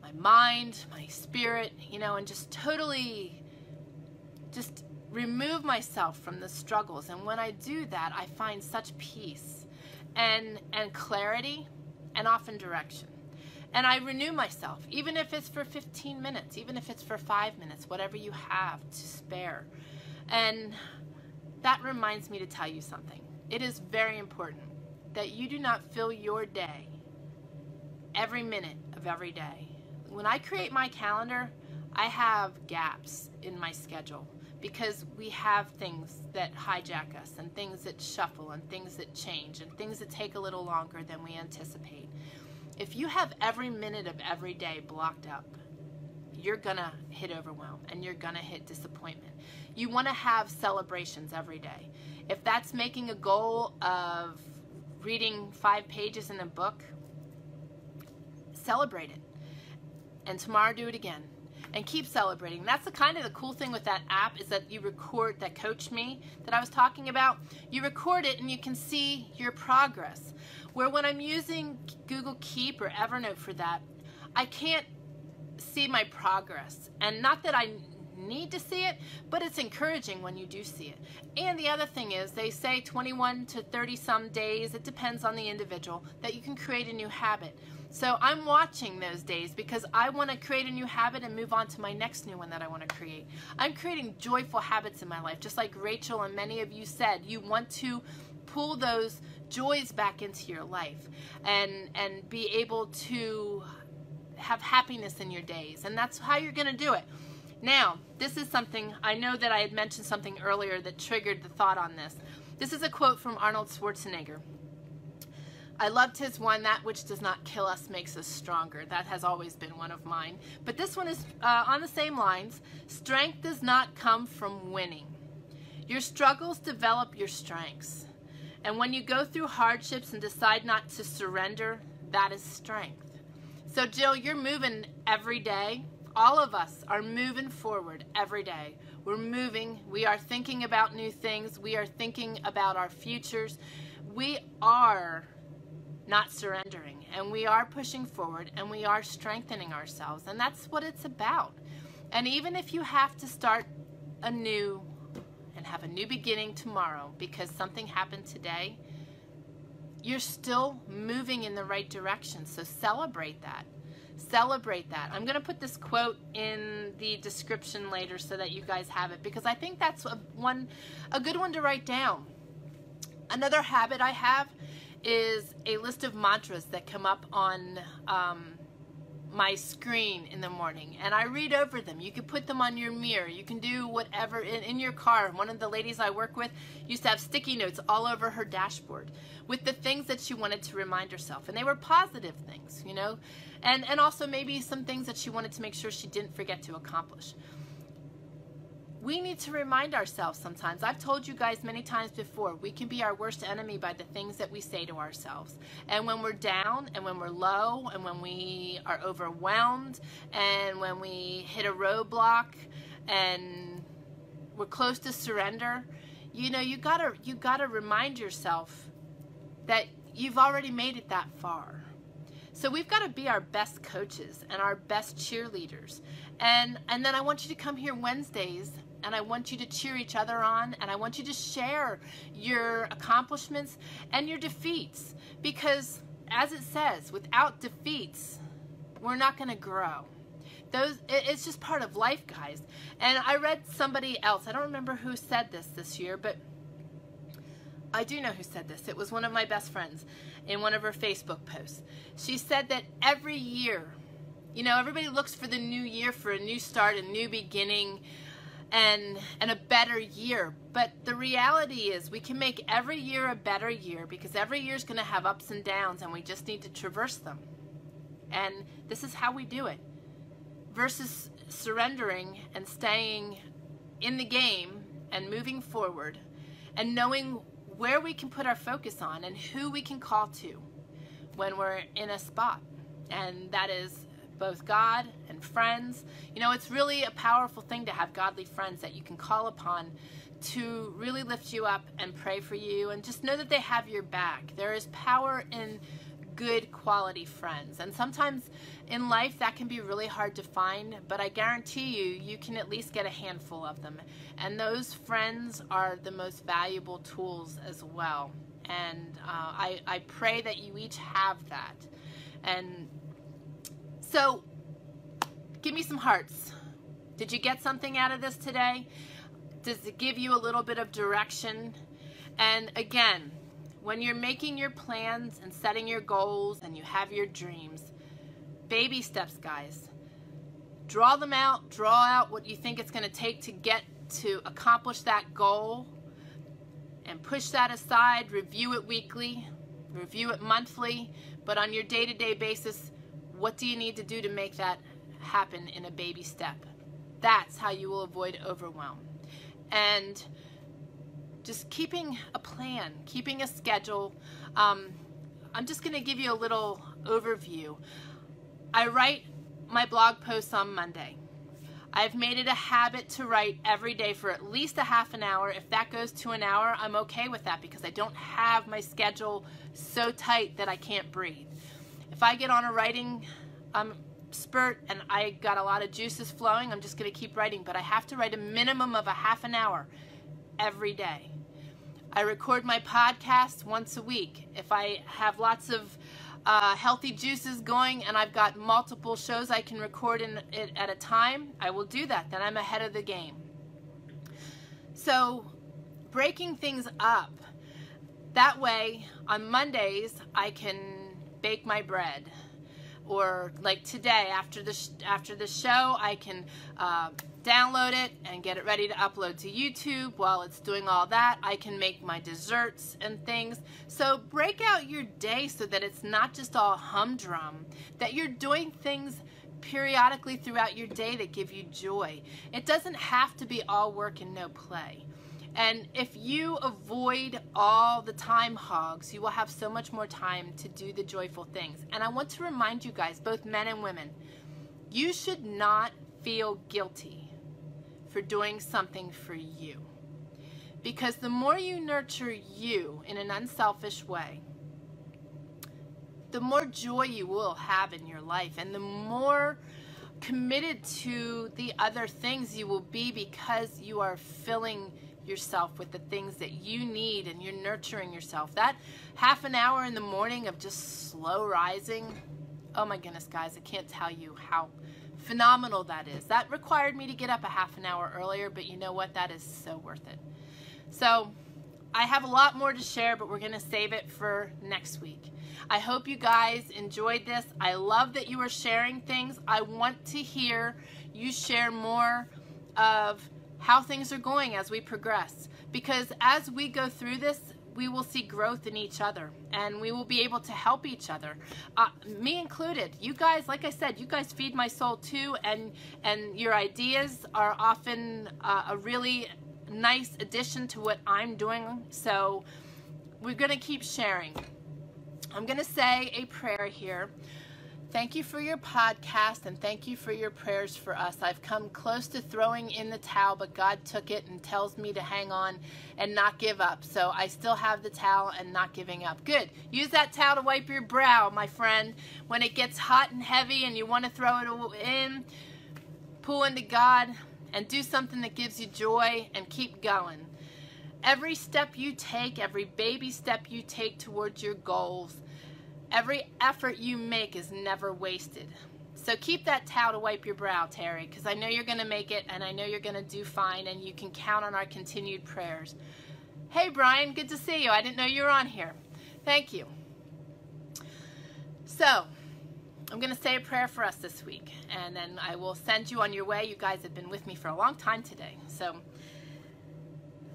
[SPEAKER 1] my mind my spirit you know and just totally just remove myself from the struggles. And when i do that i find such peace and and clarity and often direction. And I renew myself, even if it's for 15 minutes, even if it's for five minutes, whatever you have to spare. And that reminds me to tell you something. It is very important that you do not fill your day every minute of every day. When I create my calendar, I have gaps in my schedule because we have things that hijack us and things that shuffle and things that change and things that take a little longer than we anticipate. If you have every minute of every day blocked up, you're gonna hit overwhelm and you're gonna hit disappointment. You wanna have celebrations every day. If that's making a goal of reading five pages in a book, celebrate it. And tomorrow do it again. And keep celebrating. That's the kind of the cool thing with that app is that you record that Coach Me that I was talking about. You record it and you can see your progress. Where when I'm using Google Keep or Evernote for that, I can't see my progress. And not that I need to see it, but it's encouraging when you do see it. And the other thing is, they say 21 to 30 some days, it depends on the individual, that you can create a new habit. So I'm watching those days because I want to create a new habit and move on to my next new one that I want to create. I'm creating joyful habits in my life, just like Rachel and many of you said. You want to pull those joys back into your life and and be able to have happiness in your days. And that's how you're going to do it. Now, this is something, I know that I had mentioned something earlier that triggered the thought on this. This is a quote from Arnold Schwarzenegger. I loved his one, that which does not kill us makes us stronger. That has always been one of mine. But this one is uh, on the same lines. Strength does not come from winning. Your struggles develop your strengths. And when you go through hardships and decide not to surrender, that is strength. So, Jill, you're moving every day. All of us are moving forward every day. We're moving. We are thinking about new things. We are thinking about our futures. We are not surrendering and we are pushing forward and we are strengthening ourselves. And that's what it's about. And even if you have to start anew and have a new beginning tomorrow because something happened today, you're still moving in the right direction. So celebrate that. Celebrate that. I'm going to put this quote in the description later so that you guys have it because I think that's a, one, a good one to write down. Another habit I have is a list of mantras that come up on um, my screen in the morning and I read over them. You can put them on your mirror. You can do whatever in, in, your car. One of the ladies I work with used to have sticky notes all over her dashboard with the things that she wanted to remind herself. And they were positive things, you know, and, and also maybe some things that she wanted to make sure she didn't forget to accomplish we need to remind ourselves sometimes. I've told you guys many times before, we can be our worst enemy by the things that we say to ourselves. And when we're down and when we're low and when we are overwhelmed and when we hit a roadblock and we're close to surrender, you know, you gotta you gotta remind yourself that you've already made it that far. So we've got to be our best coaches and our best cheerleaders. And and then I want you to come here Wednesdays and I want you to cheer each other on and I want you to share your accomplishments and your defeats. Because as it says without defeats we're not going to grow. Those it's just part of life guys. And I read somebody else I don't remember who said this this year but I do know who said this. It was one of my best friends in one of her Facebook posts. She said that every year you know everybody looks for the new year for a new start a new beginning and and a better year. But the reality is we can make every year a better year because every year is going to have ups and downs and we just need to traverse them. And this is how we do it. Versus surrendering and staying in the game and moving forward and knowing where we can put our focus on and who we can call to when we're in a spot. And that is both God and friends. You know, it's really a powerful thing to have godly friends that you can call upon to really lift you up and pray for you and just know that they have your back. There is power in good quality friends. And sometimes in life that can be really hard to find, but I guarantee you, you can at least get a handful of them. And those friends are the most valuable tools as well. And uh, I, I pray that you each have that. And so, give me some hearts. Did you get something out of this today? Does it give you a little bit of direction? And again, when you're making your plans and setting your goals and you have your dreams, baby steps, guys. Draw them out, draw out what you think it's going to take to get to accomplish that goal and push that aside, review it weekly, review it monthly, but on your day-to-day -day basis, what do you need to do to make that happen in a baby step. That's how you will avoid overwhelm. And just keeping a plan, keeping a schedule. Um, I'm just going to give you a little overview. I write my blog posts on Monday. I've made it a habit to write every day for at least a half an hour. If that goes to an hour, I'm okay with that because I don't have my schedule so tight that I can't breathe. If I get on a writing um, spurt and I got a lot of juices flowing, I'm just going to keep writing. But I have to write a minimum of a half an hour every day. I record my podcast once a week. If I have lots of uh, healthy juices going and I've got multiple shows I can record in at a time, I will do that. Then I'm ahead of the game. So, breaking things up. That way, on Mondays, I can bake my bread. Or like today after the after the show I can uh, download it and get it ready to upload to YouTube. While it's doing all that I can make my desserts and things. So break out your day so that it's not just all humdrum. That you're doing things periodically throughout your day that give you joy. It doesn't have to be all work and no play and if you avoid all the time hogs, you will have so much more time to do the joyful things. And I want to remind you guys, both men and women, you should not feel guilty for doing something for you. Because the more you nurture you in an unselfish way, the more joy you will have in your life and the more committed to the other things you will be because you are filling yourself with the things that you need and you're nurturing yourself. That half an hour in the morning of just slow rising, oh my goodness, guys, I can't tell you how phenomenal that is. That required me to get up a half an hour earlier, but you know what? That is so worth it. So, I have a lot more to share, but we're going to save it for next week. I hope you guys enjoyed this. I love that you are sharing things. I want to hear you share more of how things are going as we progress. Because as we go through this, we will see growth in each other and we will be able to help each other. Uh, me included. You guys like i said you guys feed my soul too and and your ideas are often uh, a really nice addition to what i'm doing. So we're going to keep sharing. I'm going to say a prayer here Thank you for your podcast and thank you for your prayers for us. I've come close to throwing in the towel, but God took it and tells me to hang on and not give up. So I still have the towel and not giving up. Good. Use that towel to wipe your brow, my friend. When it gets hot and heavy and you want to throw it in, pull into God and do something that gives you joy and keep going. Every step you take, every baby step you take towards your goals, Every effort you make is never wasted. So keep that towel to wipe your brow, Terry, because I know you're going to make it and I know you're going to do fine and you can count on our continued prayers. Hey, Brian, good to see you. I didn't know you were on here. Thank you. So, I'm going to say a prayer for us this week and then I will send you on your way. You guys have been with me for a long time today. So,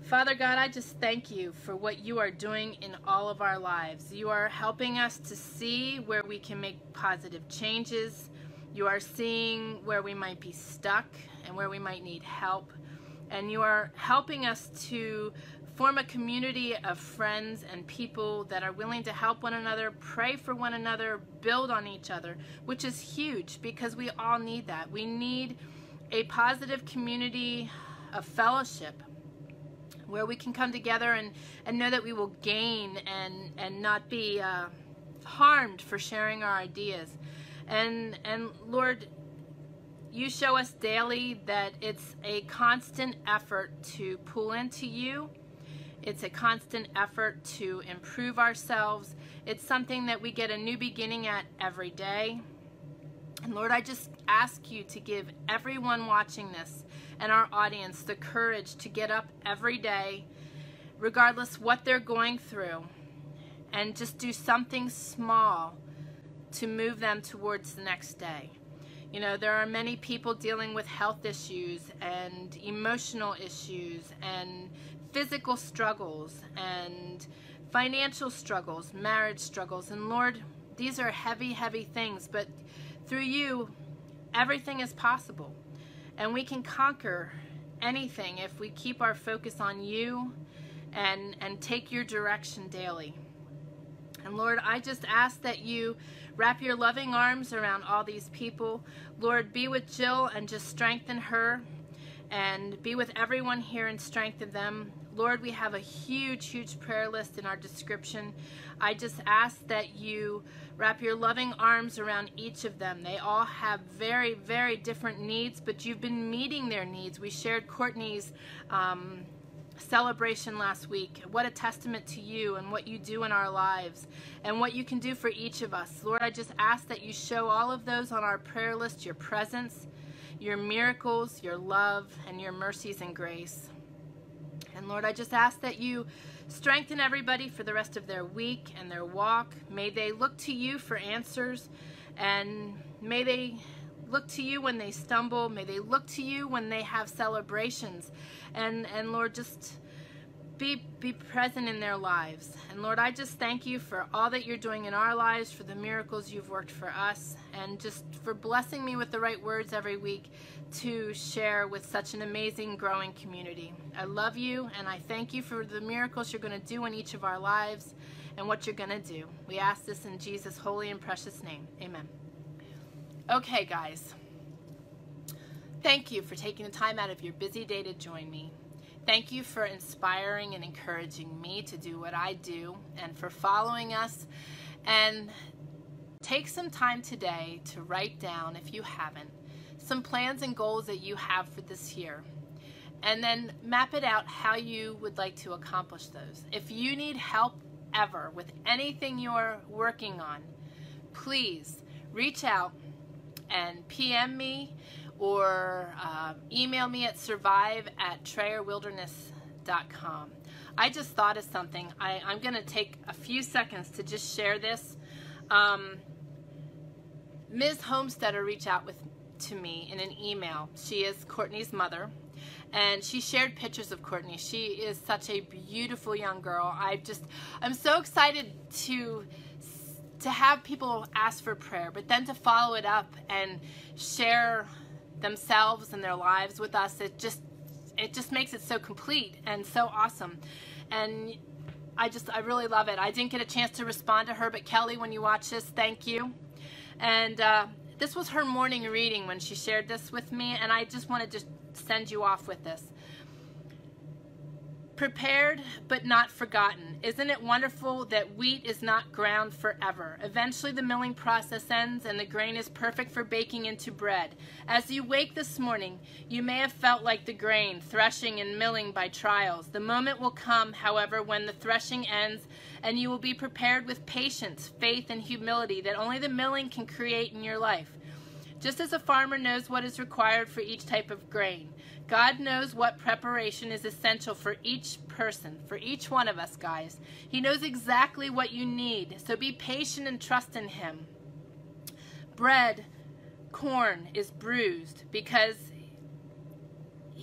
[SPEAKER 1] Father God, I just thank you for what you are doing in all of our lives. You are helping us to see where we can make positive changes. You are seeing where we might be stuck and where we might need help. And you are helping us to form a community of friends and people that are willing to help one another, pray for one another, build on each other, which is huge because we all need that. We need a positive community of fellowship where we can come together and, and know that we will gain and, and not be uh, harmed for sharing our ideas. And, and Lord, you show us daily that it's a constant effort to pull into you. It's a constant effort to improve ourselves. It's something that we get a new beginning at every day. And Lord, I just ask you to give everyone watching this and our audience the courage to get up every day, regardless what they're going through, and just do something small to move them towards the next day. You know, there are many people dealing with health issues and emotional issues and physical struggles and financial struggles, marriage struggles. And Lord, these are heavy, heavy things, but through you, everything is possible. And we can conquer anything if we keep our focus on you and, and take your direction daily. And Lord, I just ask that you wrap your loving arms around all these people. Lord, be with Jill and just strengthen her and be with everyone here and strengthen them. Lord, we have a huge, huge prayer list in our description. I just ask that you wrap your loving arms around each of them. They all have very, very different needs, but you've been meeting their needs. We shared Courtney's um, celebration last week. What a testament to you and what you do in our lives and what you can do for each of us. Lord, I just ask that you show all of those on our prayer list your presence, your miracles, your love, and your mercies and grace. And Lord, I just ask that you strengthen everybody for the rest of their week and their walk. May they look to you for answers and may they look to you when they stumble. May they look to you when they have celebrations. And, and Lord, just be, be present in their lives. And Lord, I just thank you for all that you're doing in our lives, for the miracles you've worked for us, and just for blessing me with the right words every week to share with such an amazing growing community. I love you and I thank you for the miracles you're going to do in each of our lives and what you're going to do. We ask this in Jesus' holy and precious name. Amen. Okay, guys. Thank you for taking the time out of your busy day to join me. Thank you for inspiring and encouraging me to do what I do and for following us. And take some time today to write down, if you haven't, some plans and goals that you have for this year. And then map it out how you would like to accomplish those. If you need help ever with anything you're working on, please reach out and PM me or uh, email me at survive at trayerwilderness.com. I just thought of something. I, am going to take a few seconds to just share this. Um, Ms. Homesteader reached out with to me in an email. She is Courtney's mother, and she shared pictures of Courtney. She is such a beautiful young girl. I just, I'm so excited to to have people ask for prayer, but then to follow it up and share themselves and their lives with us. It just, it just makes it so complete and so awesome. And I just, I really love it. I didn't get a chance to respond to her, but Kelly, when you watch this, thank you. And uh, this was her morning reading when she shared this with me, and I just wanted to send you off with this. Prepared but not forgotten. Isn't it wonderful that wheat is not ground forever? Eventually the milling process ends and the grain is perfect for baking into bread. As you wake this morning, you may have felt like the grain, threshing and milling by trials. The moment will come, however, when the threshing ends and you will be prepared with patience, faith, and humility that only the milling can create in your life. Just as a farmer knows what is required for each type of grain, God knows what preparation is essential for each person, for each one of us, guys. He knows exactly what you need, so be patient and trust in Him. Bread, corn, is bruised because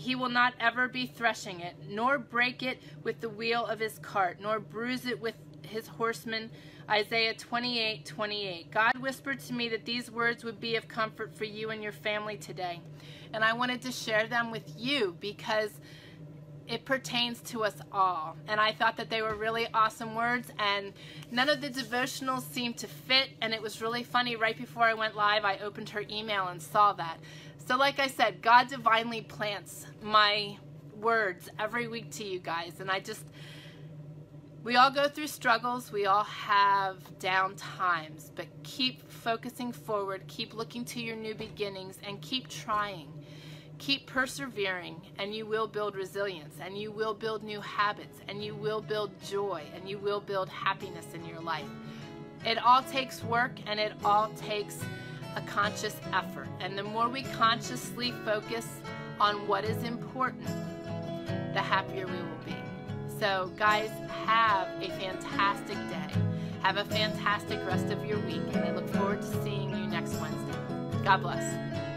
[SPEAKER 1] he will not ever be threshing it, nor break it with the wheel of his cart, nor bruise it with his horsemen. Isaiah 28, 28. God whispered to me that these words would be of comfort for you and your family today and I wanted to share them with you because it pertains to us all. And I thought that they were really awesome words, and none of the devotionals seemed to fit. And it was really funny. Right before I went live, I opened her email and saw that. So, like I said, God divinely plants my words every week to you guys. And I just, we all go through struggles, we all have down times, but keep focusing forward, keep looking to your new beginnings, and keep trying. Keep persevering, and you will build resilience, and you will build new habits, and you will build joy, and you will build happiness in your life. It all takes work, and it all takes a conscious effort. And the more we consciously focus on what is important, the happier we will be. So, guys, have a fantastic day. Have a fantastic rest of your week, and I look forward to seeing you next Wednesday. God bless.